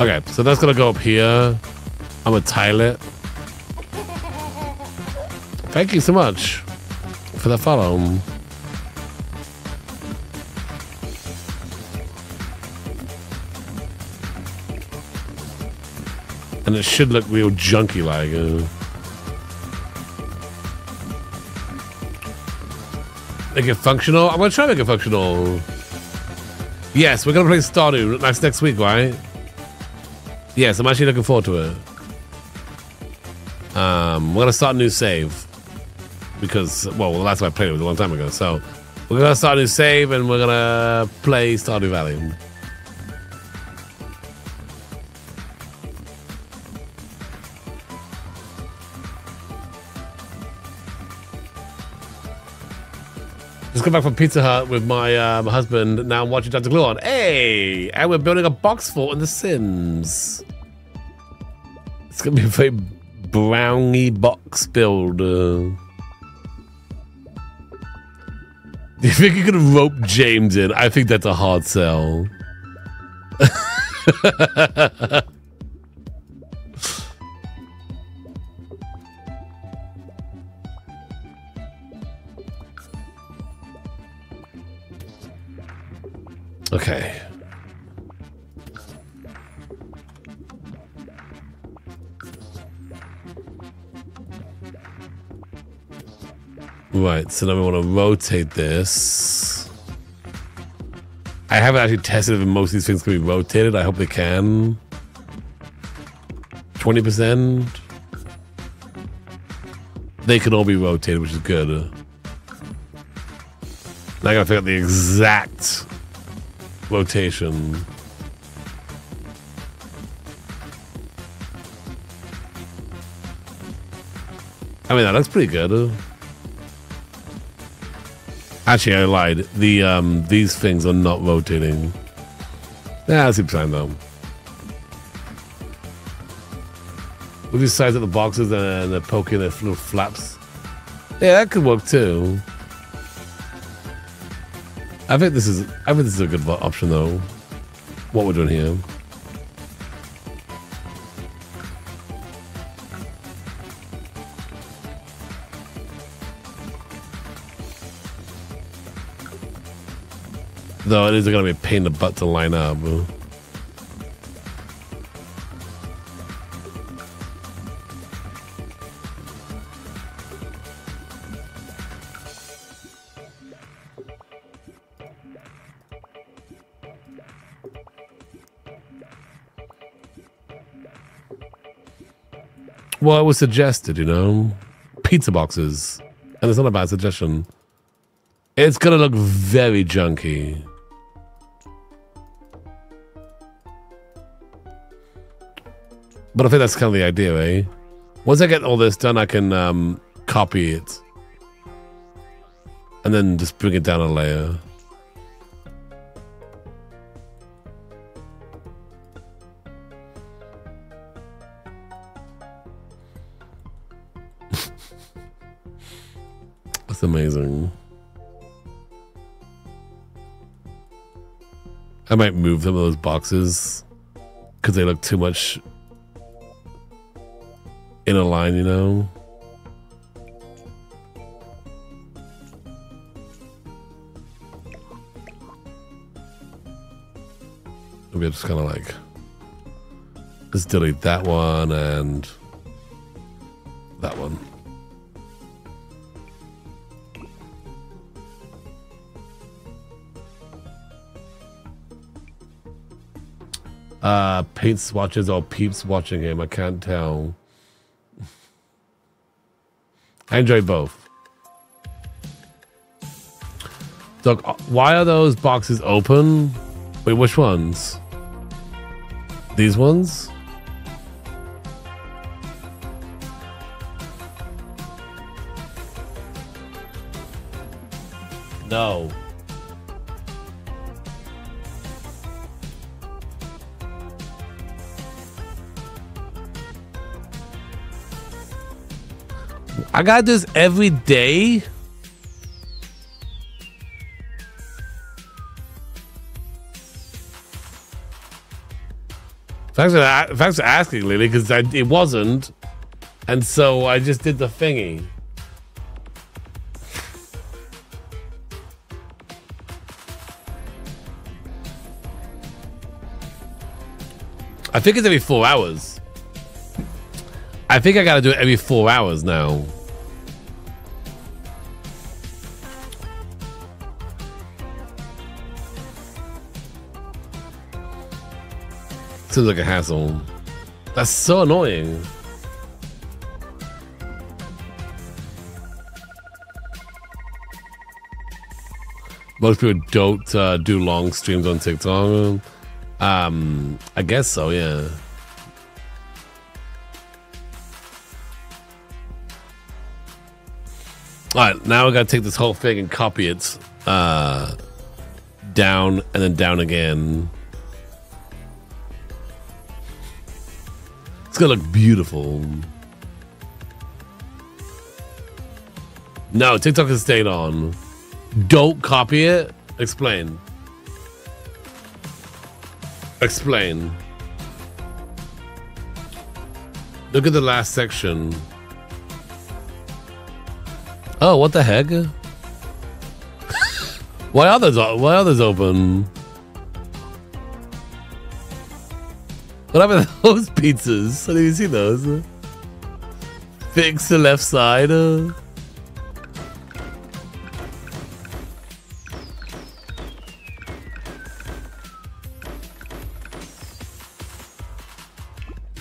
Okay, so that's gonna go up here. I'm gonna tile it. Thank you so much for the follow. And it should look real junky like. Uh. Make it functional? I'm gonna try to make it functional. Yes, we're gonna play Stardew next next week, right? Yes, I'm actually looking forward to it. Um, we're gonna start a new save because, well, the last time I played it was a long time ago. So we're gonna start a new save and we're gonna play Stardew Valley. Just got back from Pizza Hut with my, my husband. Now I'm watching Dr. Gluon. Hey! And we're building a box fort in The Sims. It's going to be a very brownie box build. Uh, do you think you could rope James in? I think that's a hard sell. *laughs* Right, so now we want to rotate this. I haven't actually tested if most of these things can be rotated. I hope they can. 20%. They can all be rotated, which is good. Now I gotta figure out the exact rotation. I mean, that looks pretty good. Actually, I lied. The um, these things are not rotating. Yeah, I'll see fine though. With these sides of the boxes and the poking the little flaps. Yeah, that could work too. I think this is I think this is a good option though. What we're doing here. Though it is going to be a pain in the butt to line up. Well, it was suggested, you know, pizza boxes, and it's not a bad suggestion. It's gonna look very junky. But I think that's kind of the idea, eh? Once I get all this done, I can um, copy it. And then just bring it down a layer. *laughs* That's amazing. I might move some of those boxes because they look too much in a line, you know? Maybe I just kind of like just delete that one and that one. Uh, paint swatches or peeps watching him. I can't tell. I enjoy both. Uh, why are those boxes open? Wait, which ones? These ones? No. I got this every day. Thanks for, thanks for asking, Lily, because it wasn't. And so I just did the thingy. I think it's every four hours. I think I gotta do it every four hours now. Seems like a hassle. That's so annoying. Most people don't uh, do long streams on TikTok. Um, I guess so, yeah. All right, now we got to take this whole thing and copy it uh, down and then down again. It's gonna look beautiful. No, TikTok is staying on. Don't copy it. Explain. Explain. Look at the last section. Oh, what the heck? why are those? Why are those open? What happened to those *laughs* pizzas? I didn't even see those. Fix the left side. Uh.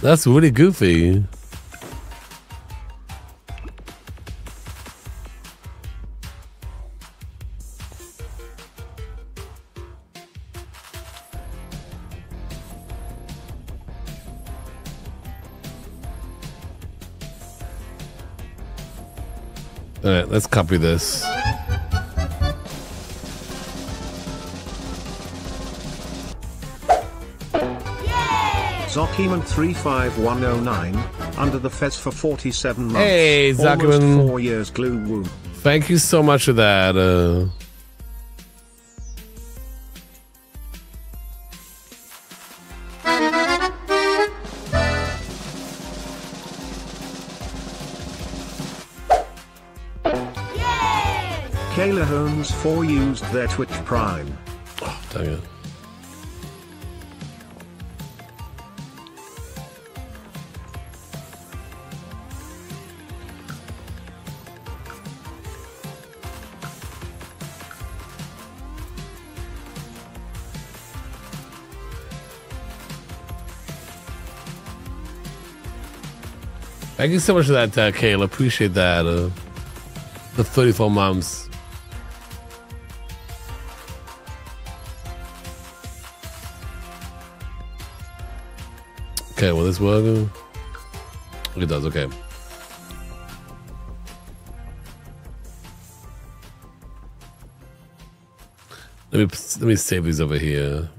That's really goofy. Let's copy this. Zokiman 35109 under the fez for 47 months. Hey, Almost Zokiman. four years glue woo. Thank you so much for that. Uh, their Twitch Prime. oh, dang it. Thank you so much for that, uh, Kayla. Appreciate that. Uh, the 34 moms. Okay, will this work? It does, okay. Let me let me save these over here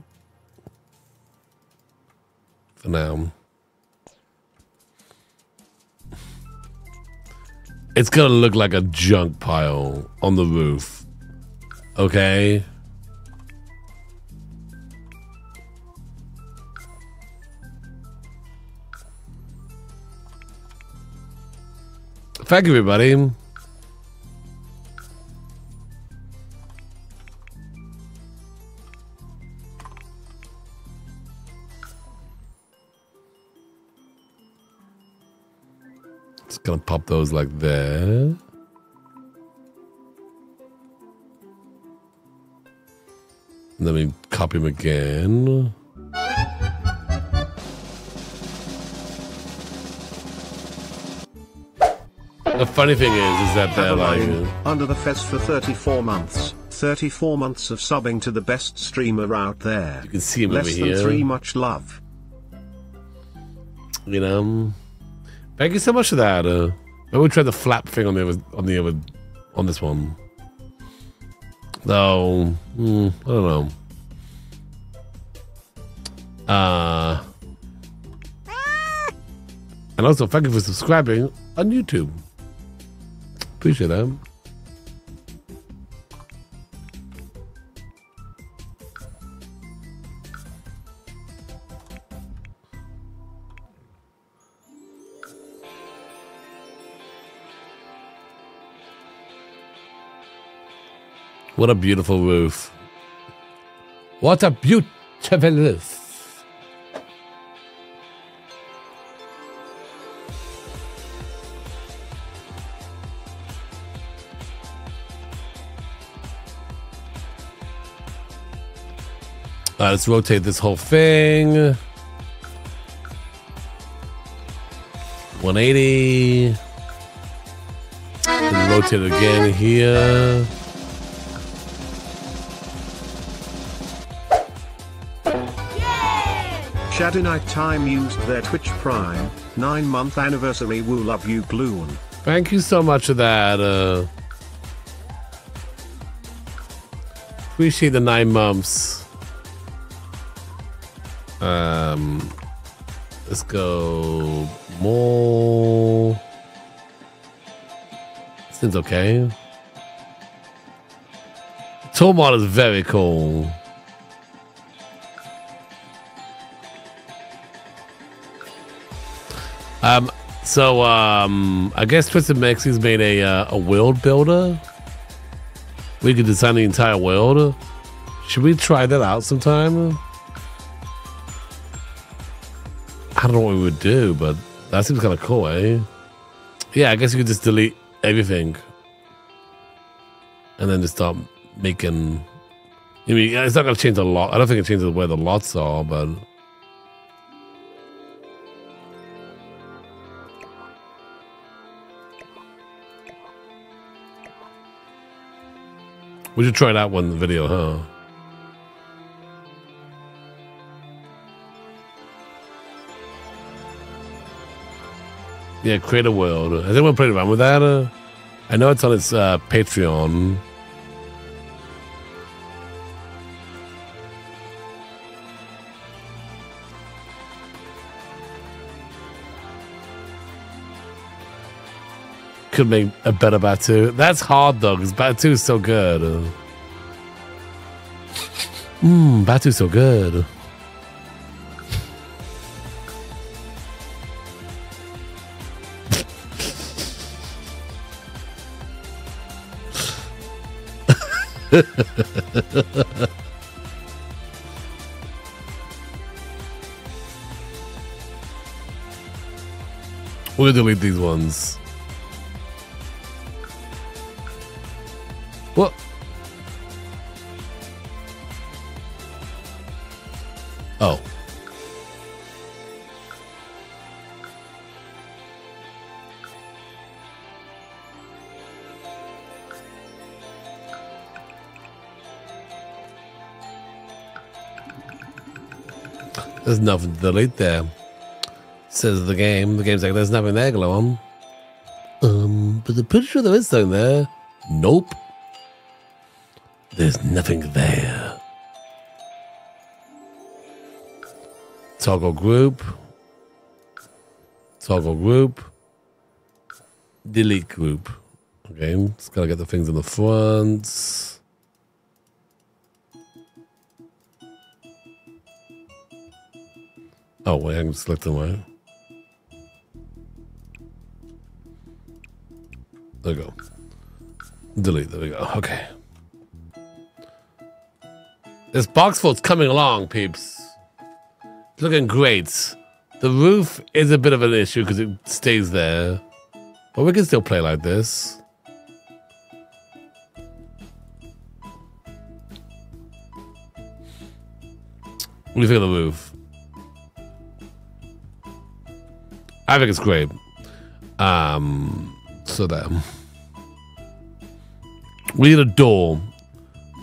for now. It's gonna look like a junk pile on the roof. Okay? Thank you, everybody. Just gonna pop those like that. Let me copy them again. The funny thing is, is that they're like, Adeline, under the fez for 34 months. 34 months of subbing to the best streamer out there. you can see them Less over than three much love. You know. Thank you so much for that. Uh, maybe we try the flap thing on the other, on the other, on this one. Though, hmm, I don't know. Uh, and also thank you for subscribing on YouTube. Appreciate that. What a beautiful roof. What a beautiful roof. Uh, let's rotate this whole thing. 180. Rotate again here. Shadow Knight Time used their Twitch Prime, 9 month anniversary. We love you, Gloon. Thank you so much for that. Uh, appreciate the 9 months. Um, let's go more. Seems okay. Tool mod is very cool. Um, so um, I guess TwistedMexi's made a uh, a world builder. We could design the entire world. Should we try that out sometime? I don't know what we would do, but that seems kind of cool, eh? Yeah, I guess you could just delete everything and then just start making. I mean, it's not going to change a lot. I don't think it changes where the lots are, but. We should try that one video, huh? Yeah, create a world. Has anyone played around with that? Uh, I know it's on its uh, Patreon. Could make a better Batuu. That's hard though, because is so good. Mmm, Batuu's so good. *laughs* We'll delete these ones. What? Oh. There's nothing to delete there. Says the game. The game's like, there's nothing there, Gluon. Um, but I'm pretty sure there is something there. Nope. There's nothing there. Toggle group. Toggle group. Delete group. Okay, just gotta get the things in the front. Oh, wait, I can select them away. There we go. Delete. There we go. Okay. This box fort's coming along, peeps. It's looking great. The roof is a bit of an issue because it stays there. But we can still play like this. What do you think of the roof? I think it's great. Um, so that we need a door.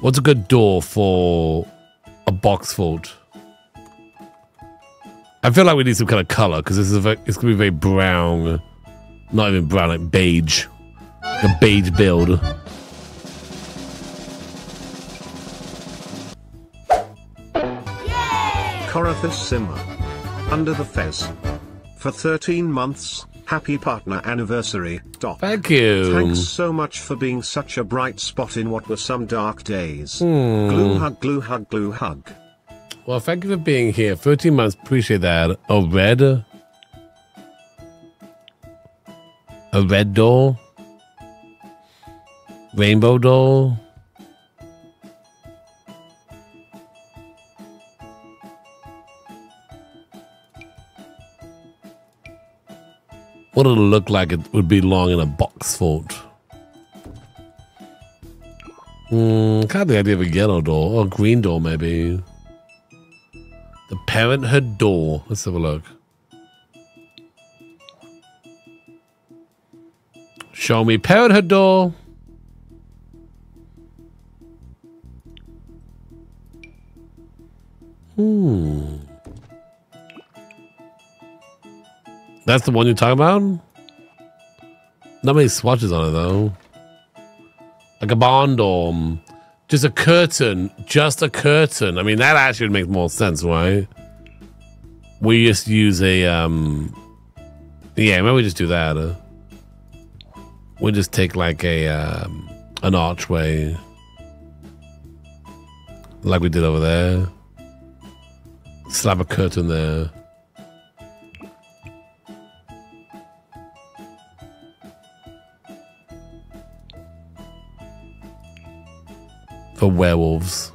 What's a good door for a box fort? I feel like we need some kind of color because this is very, it's gonna be very brown, not even brown, like beige, like a beige build. Corathus Simmer. Under the Fez. For 13 months, happy partner anniversary. Doc. Thank you. Thanks so much for being such a bright spot in what were some dark days. Hmm. Glue hug, glue hug, glue hug. Well, thank you for being here. 13 months, appreciate that. A red? A red doll? Rainbow doll? It'll look like it would be long in a box fort. Hmm, kind of the idea of a yellow door or green door, maybe. The Parenthood door. Let's have a look. Show me Parenthood door. That's the one you're talking about? Not many swatches on it though. Like a bond or Just a curtain. Just a curtain. I mean, that actually makes more sense, right? We just use a, um... Yeah, maybe we just do that. Uh, we'll just take like a, um, an archway. Like we did over there. Slap a curtain there. For werewolves.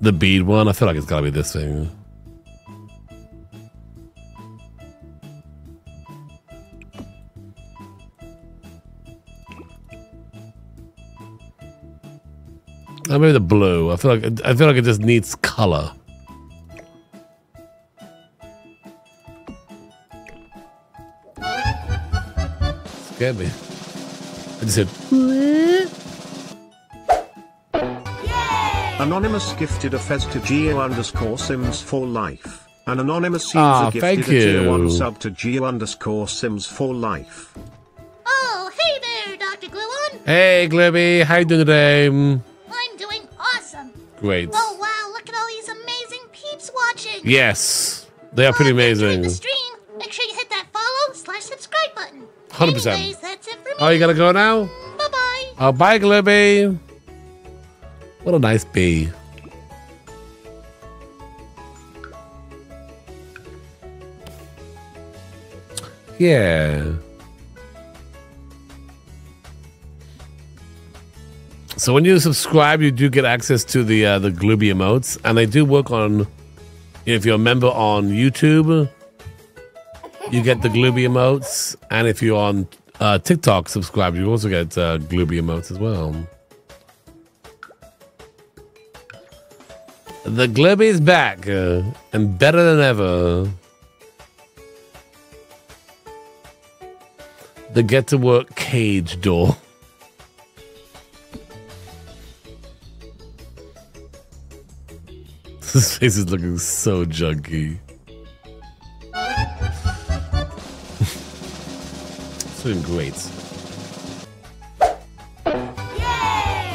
The bead one, I feel like it's gotta be this thing. Maybe the blue. I feel like I feel like it just needs color. Scared me. I just said. Anonymous gifted a Fez to Geo underscore Sims for life. An anonymous user Ah, gifted thank a tier 1 sub to Geo underscore Sims for life. Oh, hey there, Dr. Gluon. Hey, Glibby, how you doing today? Mm, I'm doing awesome. Great. Oh, wow, look at all these amazing peeps watching. Yes, they are pretty if you're enjoying amazing. the stream, make sure you hit that follow slash subscribe button. 100%. Anyways, that's it for me. Oh, you gotta go now? Bye-bye. Oh, bye, Glibby. What a nice bee. Yeah. So when you subscribe, you do get access to the uh, the Glooby emotes, and they do work on. If you're a member on YouTube, you get the Glooby emotes, and if you're on uh, TikTok subscribe, you also get uh, emotes as well. The Glooby is back uh, and better than ever. The get to work cage door. *laughs* This face is looking so junky. *laughs* it's doing great.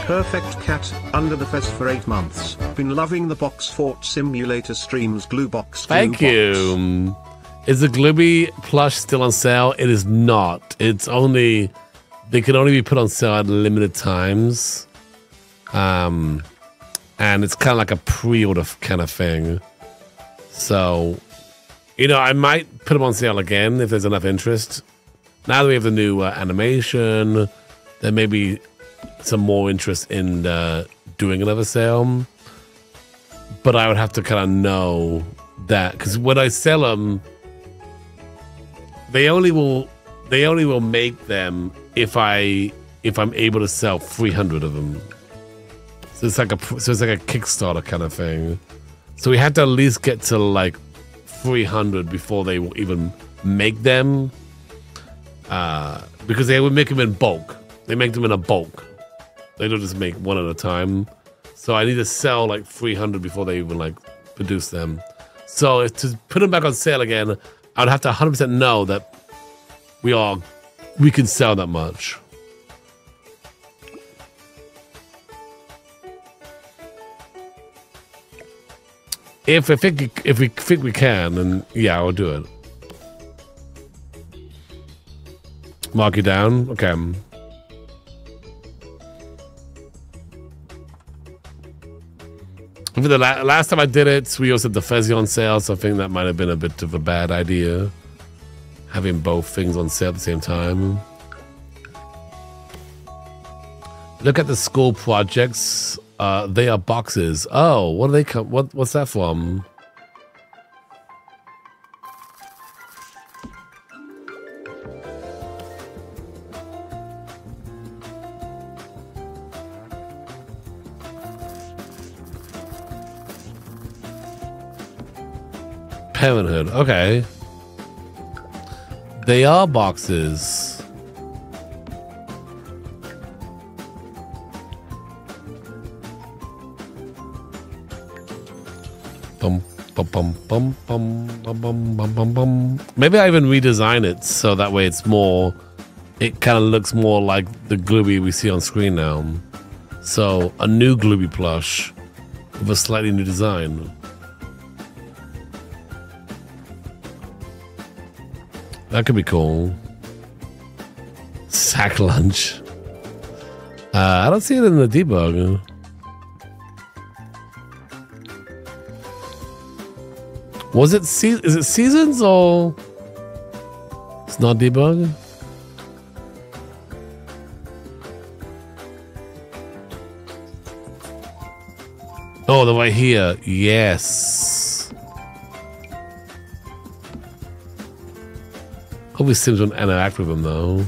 Perfect cat, under the Fez for 8 months. Been loving the Box Fort Simulator streams Gluebox. Thank Gluebox. you. Is the Glibby plush still on sale? It is not. It's only they can only be put on sale at limited times. Um and it's kind of like a pre-order kind of thing. So, you know, I might put them on sale again if there's enough interest. Now that we have the new uh, animation, there may be some more interest in uh, doing another sale. But I would have to kind of know that because when I sell them, they only will they only will make them if I if I'm able to sell 300 of them. So it's like a so it's like a Kickstarter kind of thing. So we had to at least get to like 300 before they will even make them. Uh, because they would make them in bulk. They make them in a bulk. They don't just make one at a time. So I need to sell like 300 before they even like produce them. So to put them back on sale again, I would have to 100% know that we are we can sell that much. If I think if we think we can, then yeah, I'll do it. Mark you down. Okay. For the la- last time I did it, we also had the Fezzi on sale, so I think that might have been a bit of a bad idea. Having both things on sale at the same time. Look at the school projects. Uh, they are boxes. Oh, what do they come? What what's that from? Parenthood. Okay. They are boxes. Bum, bum, bum, bum, bum, bum, bum, bum, bum. Maybe I even redesign it so that way it's more. It kind of looks more like the Glooby we see on screen now. So a new Glooby plush with a slightly new design. That could be cool. Sack lunch. Uh, I don't see it in the debug. Was it se- is it seasons or it's not debug? Oh, the way here. Yes. Always seems when Anna interact with him though.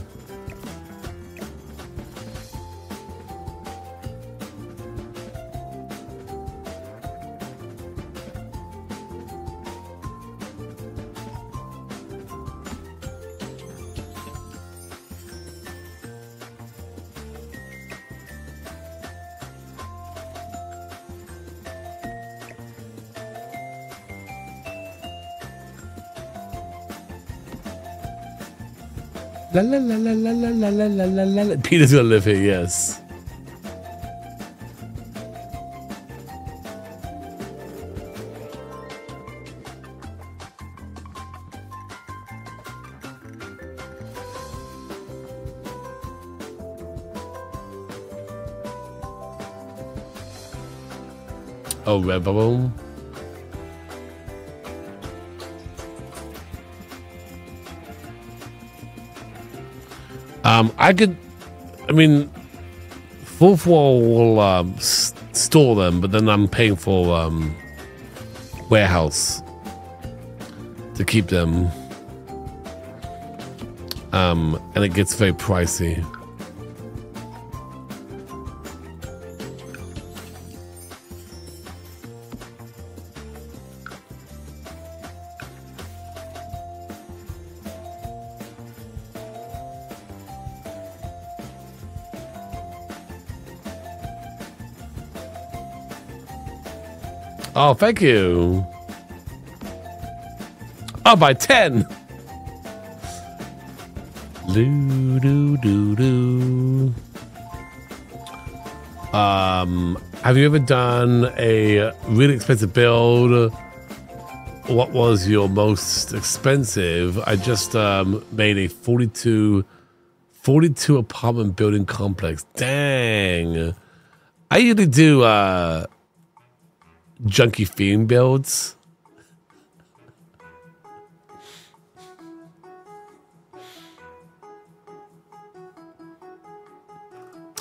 La la la la la la la la la la la. Peter's gonna live here, yes. Oh, Redbubble. Um, I could, I mean, Fourthwall um, store them, but then I'm paying for um, warehouse to keep them. Um, and it gets very pricey. Oh, thank you. Oh, by 10. Do, do, do, do. Um, have you ever done a really expensive build? What was your most expensive? I just um, made a 42, 42 apartment building complex. Dang. I usually do uh, junky theme builds.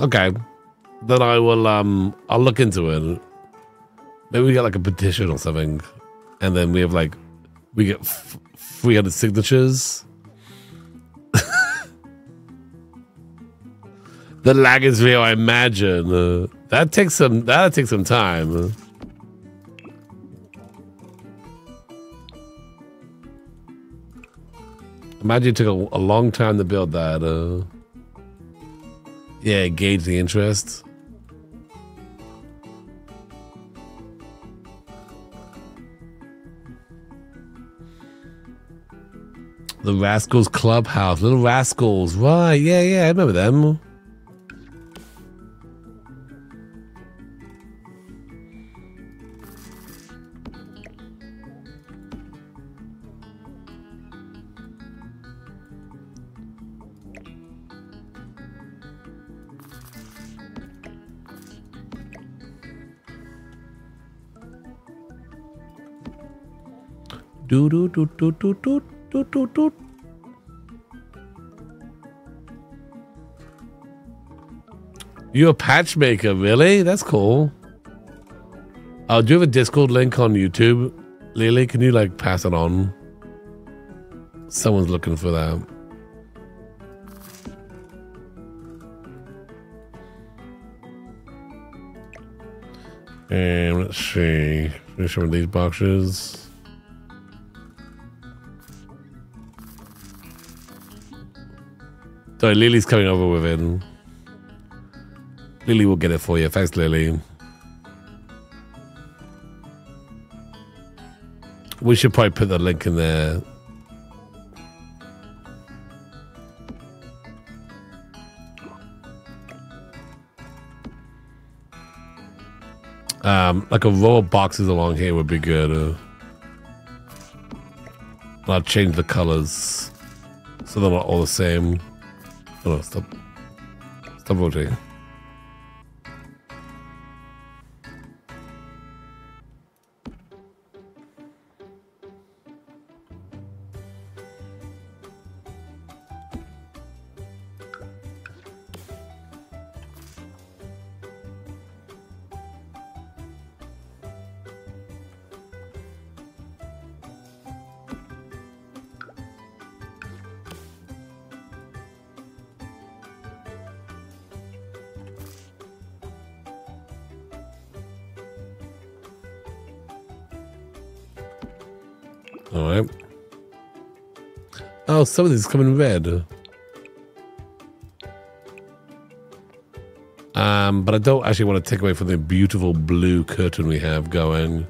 Okay. Then I will um I'll look into it. Maybe we get like a petition or something. And then we have like we get f- 300 signatures. *laughs* the lag is real, I imagine. Uh, that takes some that takes some time. Imagine it took a, a long time to build that. Uh, yeah, gauge the interest. The Rascals Clubhouse, Little Rascals, right? Yeah, yeah, I remember them. Do do do do do do do do do. You're a patch maker, really? That's cool. Oh, do you have a Discord link on YouTube, Lily? Can you like pass it on? Someone's looking for that. And let's see. Finish some of these boxes. Sorry, Lily's coming over with it. Lily will get it for you. Thanks, Lily. We should probably put the link in there. Um, like a row of boxes along here would be good. I'll change the colors so they're not all the same. No, stop. Stop voting. Oh, some of these come in red. Um, but I don't actually want to take away from the beautiful blue curtain we have going.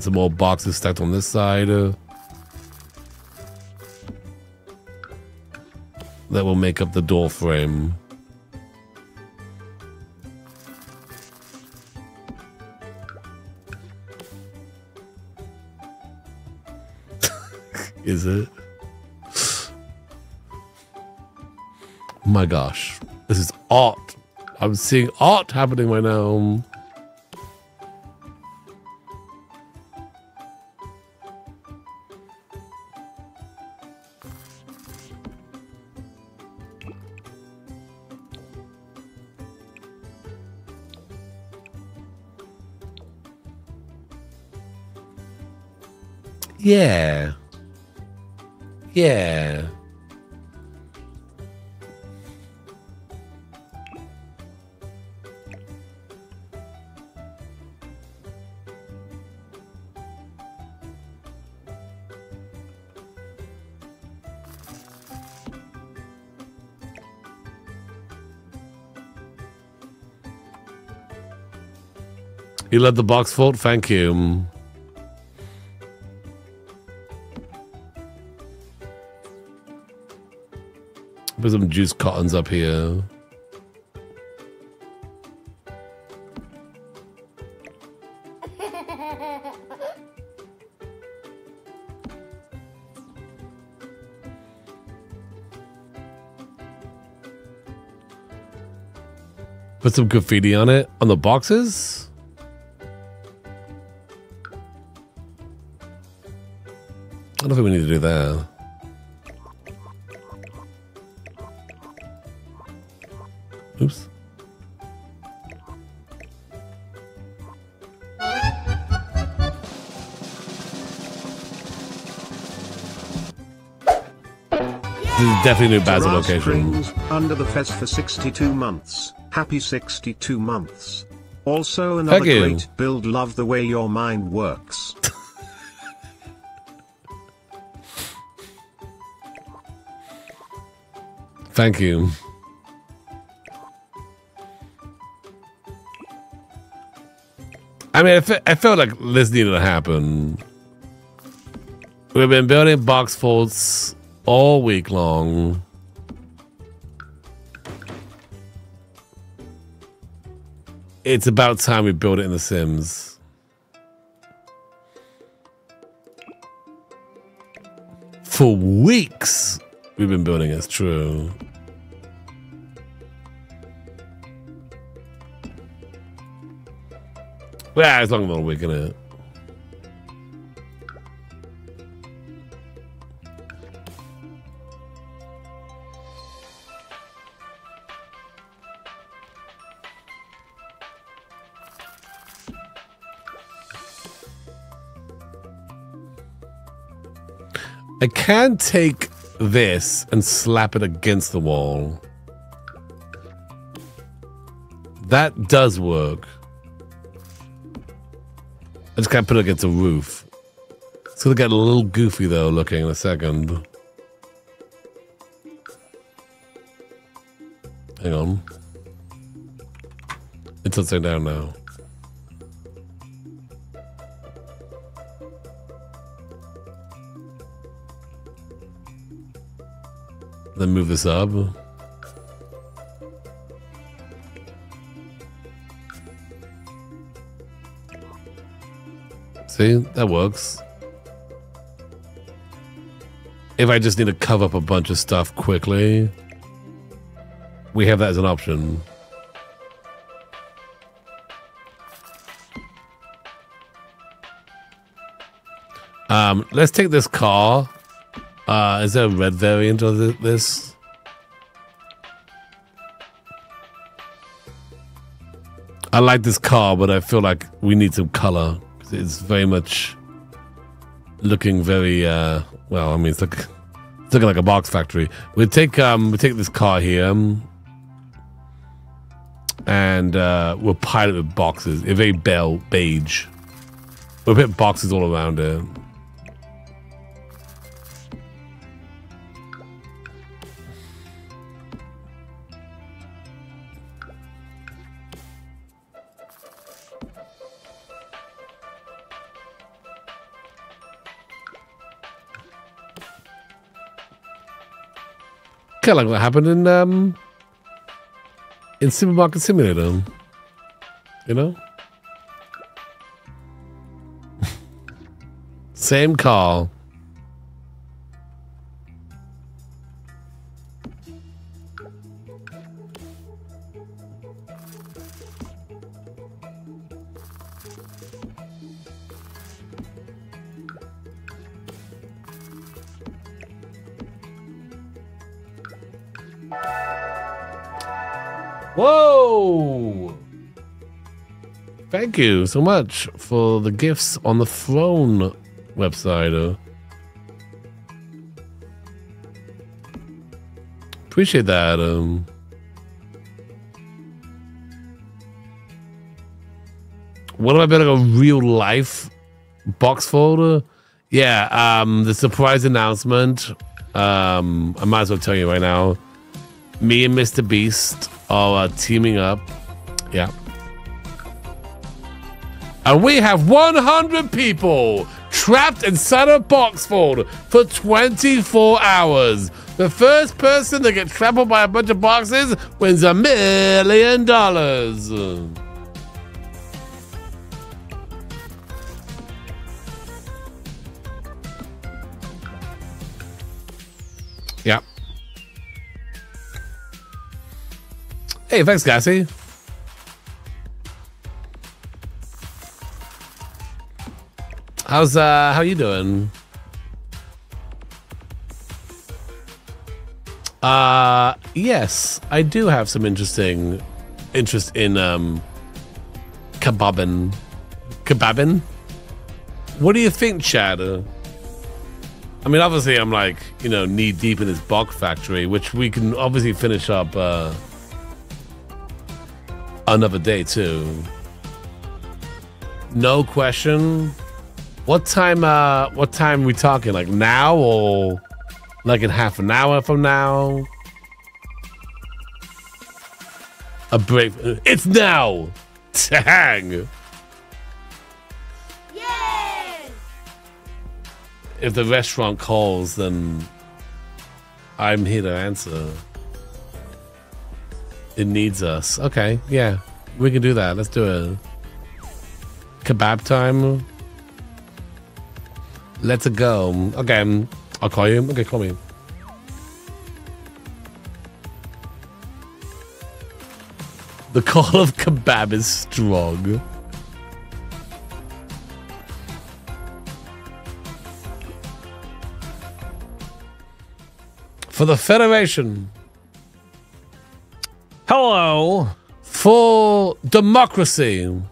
Some more boxes stacked on this side. Uh, that will make up the door frame. *laughs* Is it? My gosh. This is art. I'm seeing art happening right now. Yeah. Yeah. You led the box fort. Thank you. Put some juice cottons up here. Put some graffiti on it on the boxes. I don't think we need to do that. Definitely new Basil location. Under the fez for 62 months. Happy 62 months. Also another great build love the way your mind works. *laughs* Thank you. I mean, I, fe- I felt like this needed to happen. We've been building box forts all week long. It's about time we build it in The Sims. For weeks, we've been building. It's true. Yeah, it's long about a week, isn't it? Can take this and slap it against the wall. That does work. I just can't put it against a roof. It's gonna get a little goofy though looking in a second. Hang on. It's upside down now. Then move this up. See, that works. If I just need to cover up a bunch of stuff quickly, we have that as an option. Um, let's take this car. Uh, is there a red variant of this? I like this car, but I feel like we need some color. It's very much looking very uh well, I mean it's like it's looking like a box factory. We take um we take this car here um, and uh we'll pile it with boxes. A very bell beige. We'll put boxes all around it. Kind of like what happened in um in Supermarket Simulator. You know? *laughs* Same call. Thank you so much for the gifts on the throne website. Appreciate that. Um, what about like a real life box folder? Yeah, um, the surprise announcement. Um, I might as well tell you right now. Me and Mr. Beast are uh, teaming up. Yeah. And we have 100 people trapped inside a box fort for 24 hours. The first person to get trampled by a bunch of boxes wins a million dollars. Yeah. Hey, thanks, Gassy. How's uh how you doing? Uh yes, I do have some interesting interest in um kebabin. Kebabin? What do you think, Chad? Uh, I mean, obviously, I'm like, you know, knee deep in this bog factory, which we can obviously finish up uh, another day too. No question. What time? Uh, what time we talking? Like now or like in half an hour from now? A break. It's now. Tang. If the restaurant calls, then I'm here to answer. It needs us. Okay, yeah. We can do that. Let's do it. Kebab time. Let's go. Okay, I'll call you. Okay, call me. The call of kebab is strong. For the Federation. Hello. For democracy.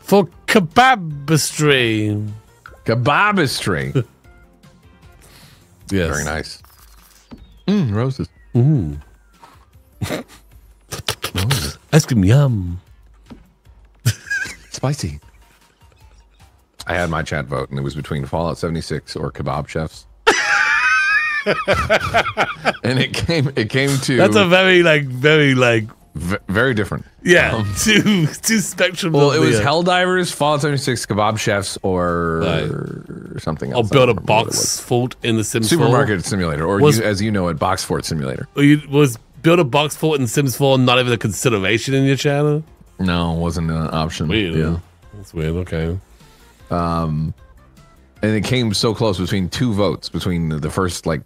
For kebabistry. Kebabistry. *laughs* Yes. Very nice. Mm, roses. Ice cream, yum. *laughs* Spicy. I had my chat vote, and it was between Fallout 76 or Kebab Chefs. *laughs* and it came it came to That's a very like very like v- very different. yeah *laughs* two two spectrum. Well, it was the, uh, Helldivers, Fallout 76, Kebab Chefs, or Right. something Or else. I'll build a don't remember what it was. box fort in the Sims 4. Supermarket Simulator, or Was- you, as you know it, Box Fort Simulator. You, was build a box fort in Sims 4 not even a consideration in your channel? No, it wasn't an option. Weird. Yeah. That's weird. Okay. Um, and it came so close between two votes between the first like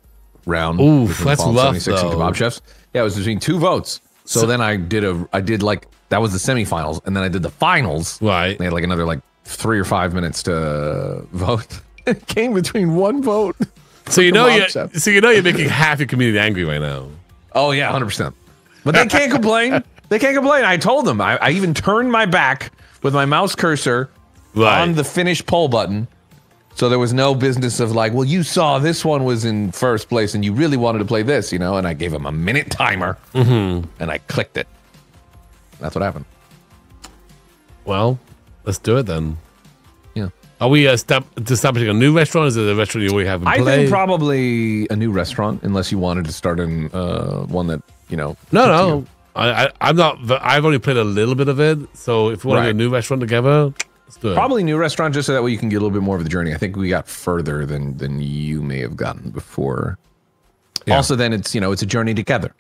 round. Ooh, that's Fallout rough, 76 and. Kebab Chefs. Yeah, it was between two votes. So, then I did a, I did like that was the semifinals, and then I did the finals. Right. They had like another like three or five minutes to *laughs* vote. It came between one vote. *laughs* So you know you so you know you're making half your community angry right now. Oh yeah, hundred percent. But they can't complain. *laughs* They can't complain. I told them. I, I even turned my back with my mouse cursor Right. on the finish poll button. So there was no business of like, well, you saw this one was in first place and you really wanted to play this, you know? And I gave him a minute timer and I clicked it. That's what happened. Well, let's do it then. Yeah. Are we uh, step, establishing a new restaurant? Is it a restaurant you already have in I think probably a new restaurant, unless you wanted to start in uh, one that, you know. no, no. you. I, I, I'm not. I've only played a little bit of it. So if we want to Right. do a new restaurant together, let's do it. Probably new restaurant just so that way you can get a little bit more of the journey. I think we got further than than you may have gotten before. Yeah. Also, then it's you know it's a journey together.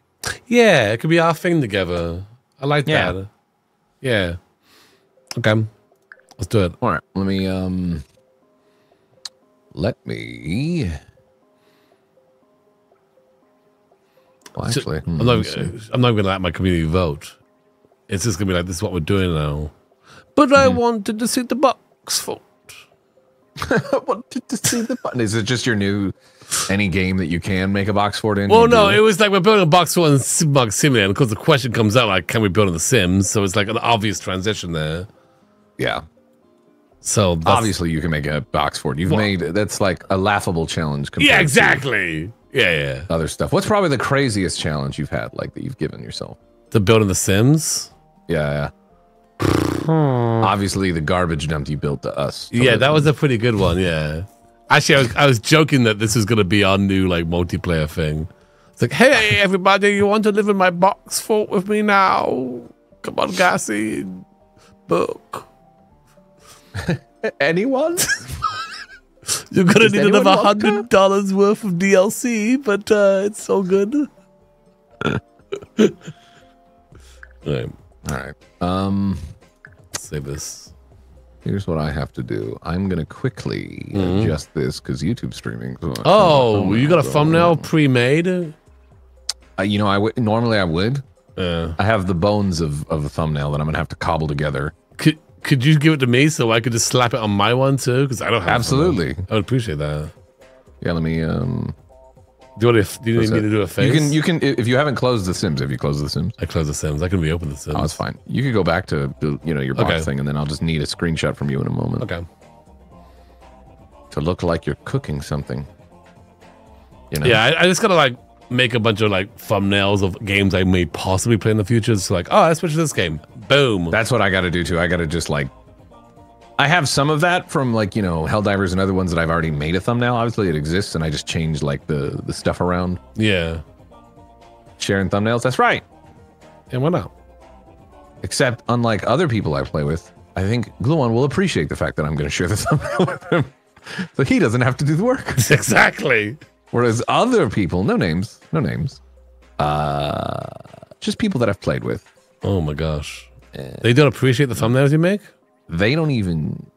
Yeah, it could be our thing together. I like Yeah. that. Yeah. Okay. Let's do it. All right, let me um, let me. Well, So- hmm, I'm not. see. I'm not going to let my community vote. It's just going to be like this is what we're doing now. But I Hmm. wanted to see the box fort. I wanted to see the button. Is it just your new any game that you can make a box fort in? Well, no, it was like we're building a box fort in Superbox Simulator. Because the question comes out like, can we build in The Sims? So it's like an obvious transition there. yeah. So Obviously, you can make a box fort. You've Well- made that's like a laughable challenge. Compared yeah, exactly. Yeah, yeah. Other stuff. What's probably the craziest challenge you've had, like that you've given yourself? To build in The Sims. Yeah, yeah. Obviously, the garbage dump you built to us. Yeah, that was a pretty good one. Yeah. Actually, I was, I was joking that this was going to be our new like multiplayer thing. It's like, hey, everybody, you want to live in my box fort with me now? Come on, Gassy. Book. *laughs* anyone. *laughs* You're gonna need anyone another hundred dollars worth of DLC, but uh, it's so good. *laughs* Alright, All right. Um, save this. here's what I have to do. I'm gonna quickly adjust this because YouTube streaming. so Mm-hmm. Oh, you got a thumbnail pre-made? Uh, you know, I would normally I would. Uh, I have the bones of of a thumbnail that I'm gonna have to cobble together. could could you give it to me so I could just slap it on my one too? Because I don't have. Absolutely. I would appreciate that. Yeah, let me. Um, Do you, want to, do you need me to do a face? you can you can if you haven't closed the Sims. Have you closed the Sims? I close the Sims. I can reopen the oh, Sims. Oh, it's fine. You could go back to you know your box Okay. thing, and then I'll just need a screenshot from you in a moment Okay. to look like you're cooking something. You know? Yeah, I, I just gotta like make a bunch of like thumbnails of games I may possibly play in the future. So like, oh, I switch to this game. Boom. That's what I got to do too. I got to just like. I have some of that from like you know Helldivers and other ones that I've already made a thumbnail. Obviously, it exists, and I just changed like the the stuff around. yeah. Sharing thumbnails. That's right. And why not? Except unlike other people I play with, I think Gluon will appreciate the fact that I'm going to share the *laughs* thumbnail with him, so he doesn't have to do the work. *laughs* exactly. Whereas other people, no names, no names, uh, just people that I've played with, Oh my gosh. They don't appreciate the thumbnails you make? They don't even,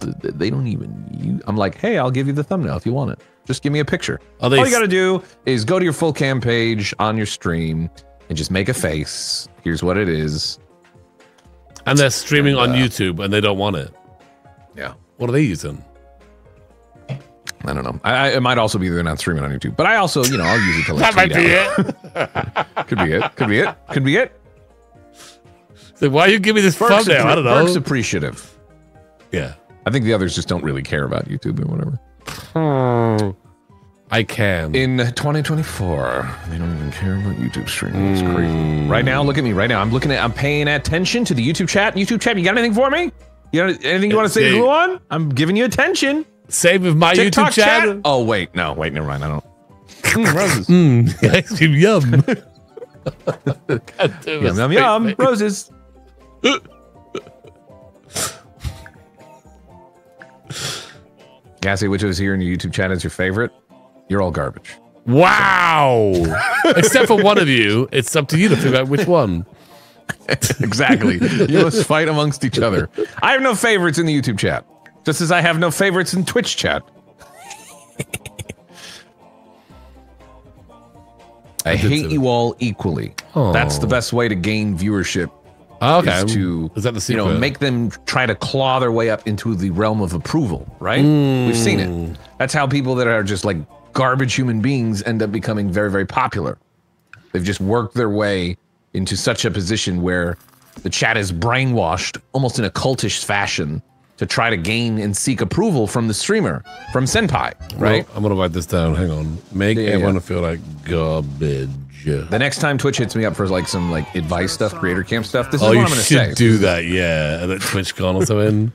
they don't even. You, I'm like, hey, I'll give you the thumbnail if you want it. Just give me a picture. All you got to do is go to your full cam page on your stream and just make a face. Here's what it is. And they're streaming And, on uh, YouTube and they don't want it. Yeah. What are they using? I don't know. I, it might also be they're not streaming on YouTube, but I also, you know, I'll use it to like That might be out. it. *laughs* Could be it. Could be it. Could be it. So why you give me this Burke's, thumbnail? I don't Burke's know. appreciative. Yeah. I think the others just don't really care about YouTube or whatever. I can. In 2024, they don't even care about YouTube streaming. It's crazy. Right now, look at me. Right now, I'm looking at. I'm paying attention to the YouTube chat. YouTube chat, you got anything for me? You got anything you want to say to on? I'm giving you attention. Save with my TikTok YouTube channel. chat. Oh wait, no, wait, never mind. I don't. Mm, roses. *laughs* Mm, *laughs* yum. God *laughs* damn Yum, yum, yum. Roses. Gassy, which was here in your YouTube chat is your favorite? You're all garbage. Wow. *laughs* Except for one of you, it's up to you to figure out which one. *laughs* exactly. you must fight amongst each other. I have no favorites in the YouTube chat, just as I have no favorites in Twitch chat. I did hate you all equally. That's the best way to gain viewership. Okay. Is to Is that the you know make them try to claw their way up into the realm of approval, right? We've seen Mm. it. That's how people that are just like garbage human beings end up becoming very, very popular. They've just worked their way into such a position where the chat is brainwashed almost in a cultish fashion to try to gain and seek approval from the streamer, from Senpai, right? Well, I'm gonna write this down. Hang on. Make Yeah, everyone yeah. feel like garbage. The next time Twitch hits me up for like some like advice stuff, creator camp stuff, this Oh, is what you I'm gonna should say. do that. Yeah, at TwitchCon or something.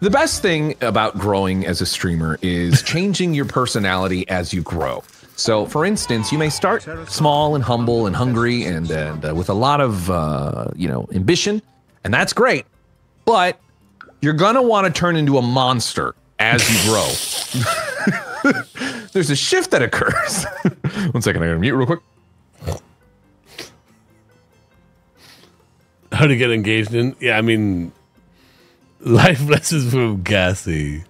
The best thing about growing as a streamer is *laughs* changing your personality as you grow. So, for instance, you may start small and humble and hungry and, and uh, with a lot of uh, you know ambition, and that's great. But you're gonna want to turn into a monster as you grow. *laughs* *laughs* There's a shift that occurs. One second, I gotta mute real quick. How to get engaged in? Yeah, I mean, life *laughs* lessons from Gassy.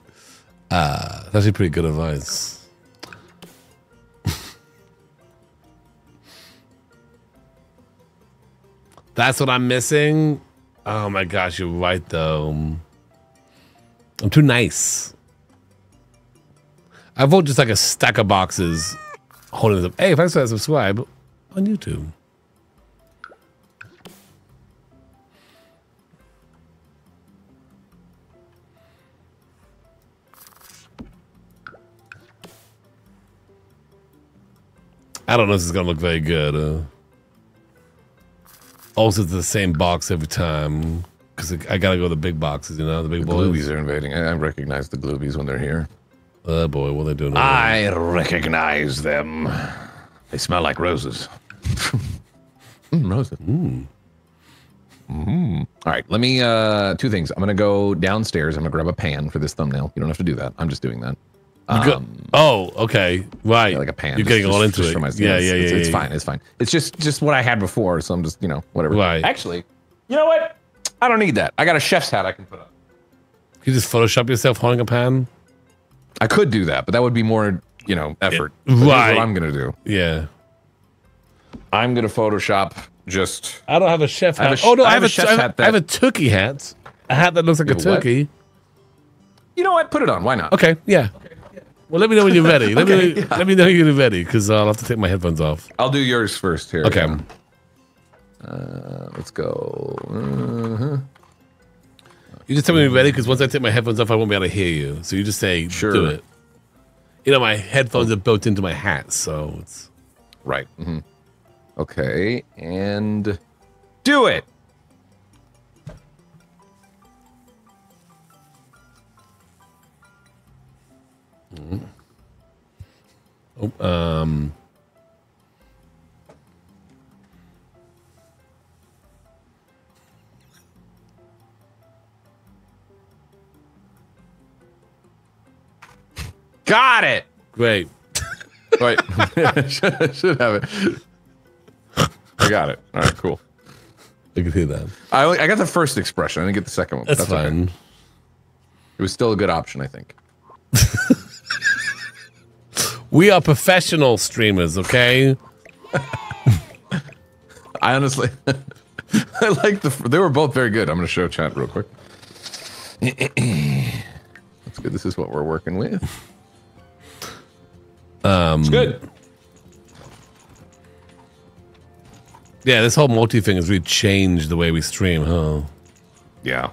Uh, that's actually pretty good advice. *laughs* that's what I'm missing. Oh my gosh, you're right though. I'm too nice. I vote just like a stack of boxes holding them. Hey, thanks for that subscribe on YouTube. I don't know if this is gonna look very good. Uh, also, it's the same box every time because I gotta go to the big boxes, you know, the big The boys. Gloobies are invading. I I recognize the Gloobies when they're here. Oh boy, what are they doing? there? I recognize them. They smell like roses. *laughs* mm, roses. Mm. Mm. All right, let me. uh Two things. I'm gonna go downstairs. I'm gonna grab a pan for this thumbnail. You don't have to do that. I'm just doing that. You go- Um, oh, okay, right. yeah, like a pan. You're getting just- all into it. for my- yeah, it's, yeah, yeah. It's, it's yeah, fine. It's fine. It's just just what I had before, so I'm just you know whatever. Right. Actually, you know what? I don't need that. I got a chef's hat I can put on. You just Photoshop yourself holding a pan. I could do that, but that would be more you know effort. But right. Here's what I'm gonna do. Yeah. I'm gonna Photoshop just. I don't have a chef hat. a sh- oh no, I I have have, a a, chef's I have, hat I have a that- turkey hat. A hat that looks like a You have a what? turkey. You know what? Put it on. Why not? Okay, yeah. Well, let me know when you're ready. Let *laughs* Okay, me yeah. let me know when you're ready because I'll have to take my headphones off. I'll do yours first here. Okay. Uh, let's go. Uh-huh. You just tell me when you're ready because once I take my headphones off, I won't be able to hear you. So you just say, Sure. do it. You know, my headphones are built into my hat, so it's Right. hmm Okay. And do it. Oh, um. Got it. Great. Wait. *laughs* should, *laughs* should have it. I got it. All right. Cool. I can hear that. I, I got the first expression. I didn't get the second one. That's, okay. fine. It was still a good option, I think. *laughs* We are professional streamers, okay? *laughs* I honestly, *laughs* I like the. They were both very good. I'm going to show chat real quick. *clears throat* That's good. This is what we're working with. Um, It's good. Yeah, this whole multi thing has really changed the way we stream, huh? Yeah.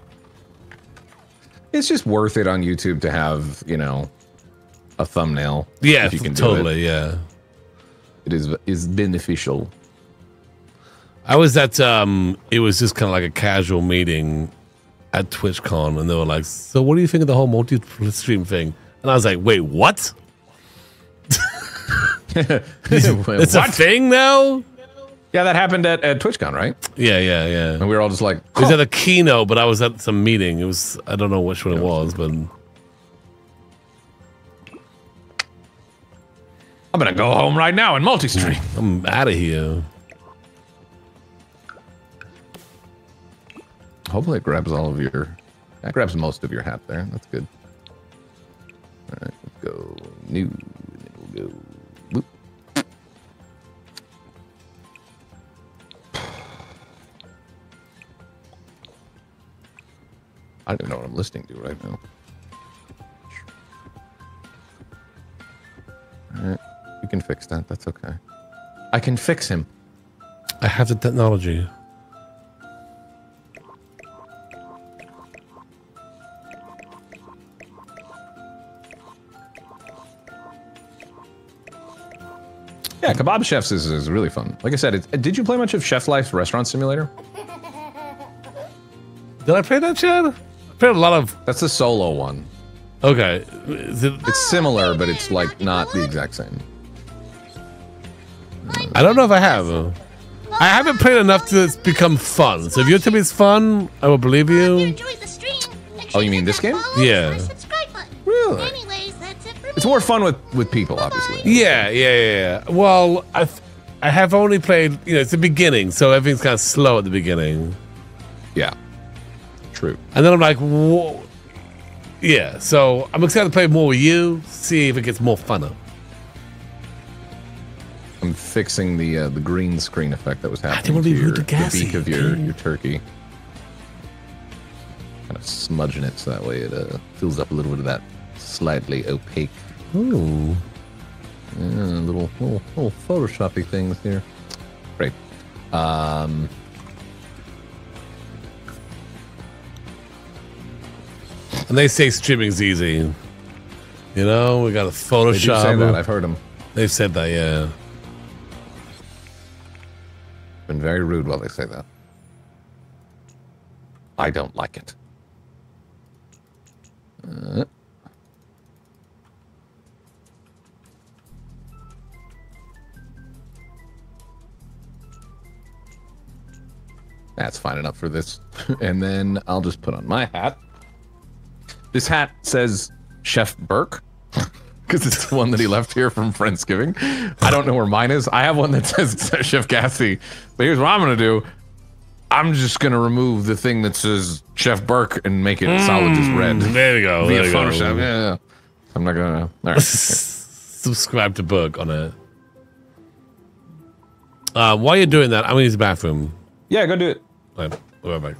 It's just worth it on YouTube to have, you know, a thumbnail. Yeah, if you can totally. Yeah. it. It is is beneficial. I was at um it was just kind of like a casual meeting at TwitchCon and they were like, "So what do you think of the whole multi stream thing?" And I was like, "Wait, what?" *laughs* It's a what? thing now? Yeah, that happened at, at TwitchCon, right? Yeah, yeah, yeah. And we were all just like, It was at a keynote, but I was at some meeting. It was I don't know which one it was, but I'm gonna go home right now and multi-stream. I'm out of here. Hopefully, it grabs all of your. That grabs most of your hat there. That's good. All right, let's go new. We'll go. Boop. I don't even know what I'm listening to right now. All right, you can fix that. That's okay. I can fix him. I have the technology. Yeah, Kebab Chefs is, is really fun. Like I said, it's, did you play much of Chef Life Restaurant Simulator? Did I play that, Chad? I played a lot of. That's the solo one. Okay, it, It's similar, but it's like not the exact same. I don't know if I have. I haven't played enough to become fun. So if you tell me it's fun, I will believe you you. enjoyed the stream, make Oh, you mean this game? Yeah. or subscribe button. Really? Anyways, that's it for me. It's more fun with with people, obviously. Yeah, yeah, yeah. yeah. Well, I, I have only played. You know, it's the beginning, so everything's kind of slow at the beginning, Yeah. True. and then I'm like, whoa. Yeah, so I'm excited to play more with you. See if it gets more funner. I'm fixing the uh, the green screen effect that was happening to your, to the beak of your, your turkey. Kind of smudging it so that way it uh, fills up a little bit of that slightly opaque Ooh. uh, little little little photoshoppy things here. Great. Um, And they say streaming's easy. You know, we got a Photoshop. they do say that. I've heard them. They've said that, yeah. Been very rude while they say that. I don't like it. Uh. That's fine enough for this. *laughs* and then I'll just put on my hat. This hat says Chef Burke because it's the one that he left here from Friendsgiving. I don't know where mine is. I have one that says *laughs* Chef Gassy. But here's what I'm going to do I'm just going to remove the thing that says Chef Burke and make it solid just red. There you go. Via There you Photoshop. go. Yeah, yeah. I'm not going to. All right. *laughs* Subscribe to Burke on it. Uh, while you're doing that, I'm gonna use the bathroom. yeah, go do it. Right, right back.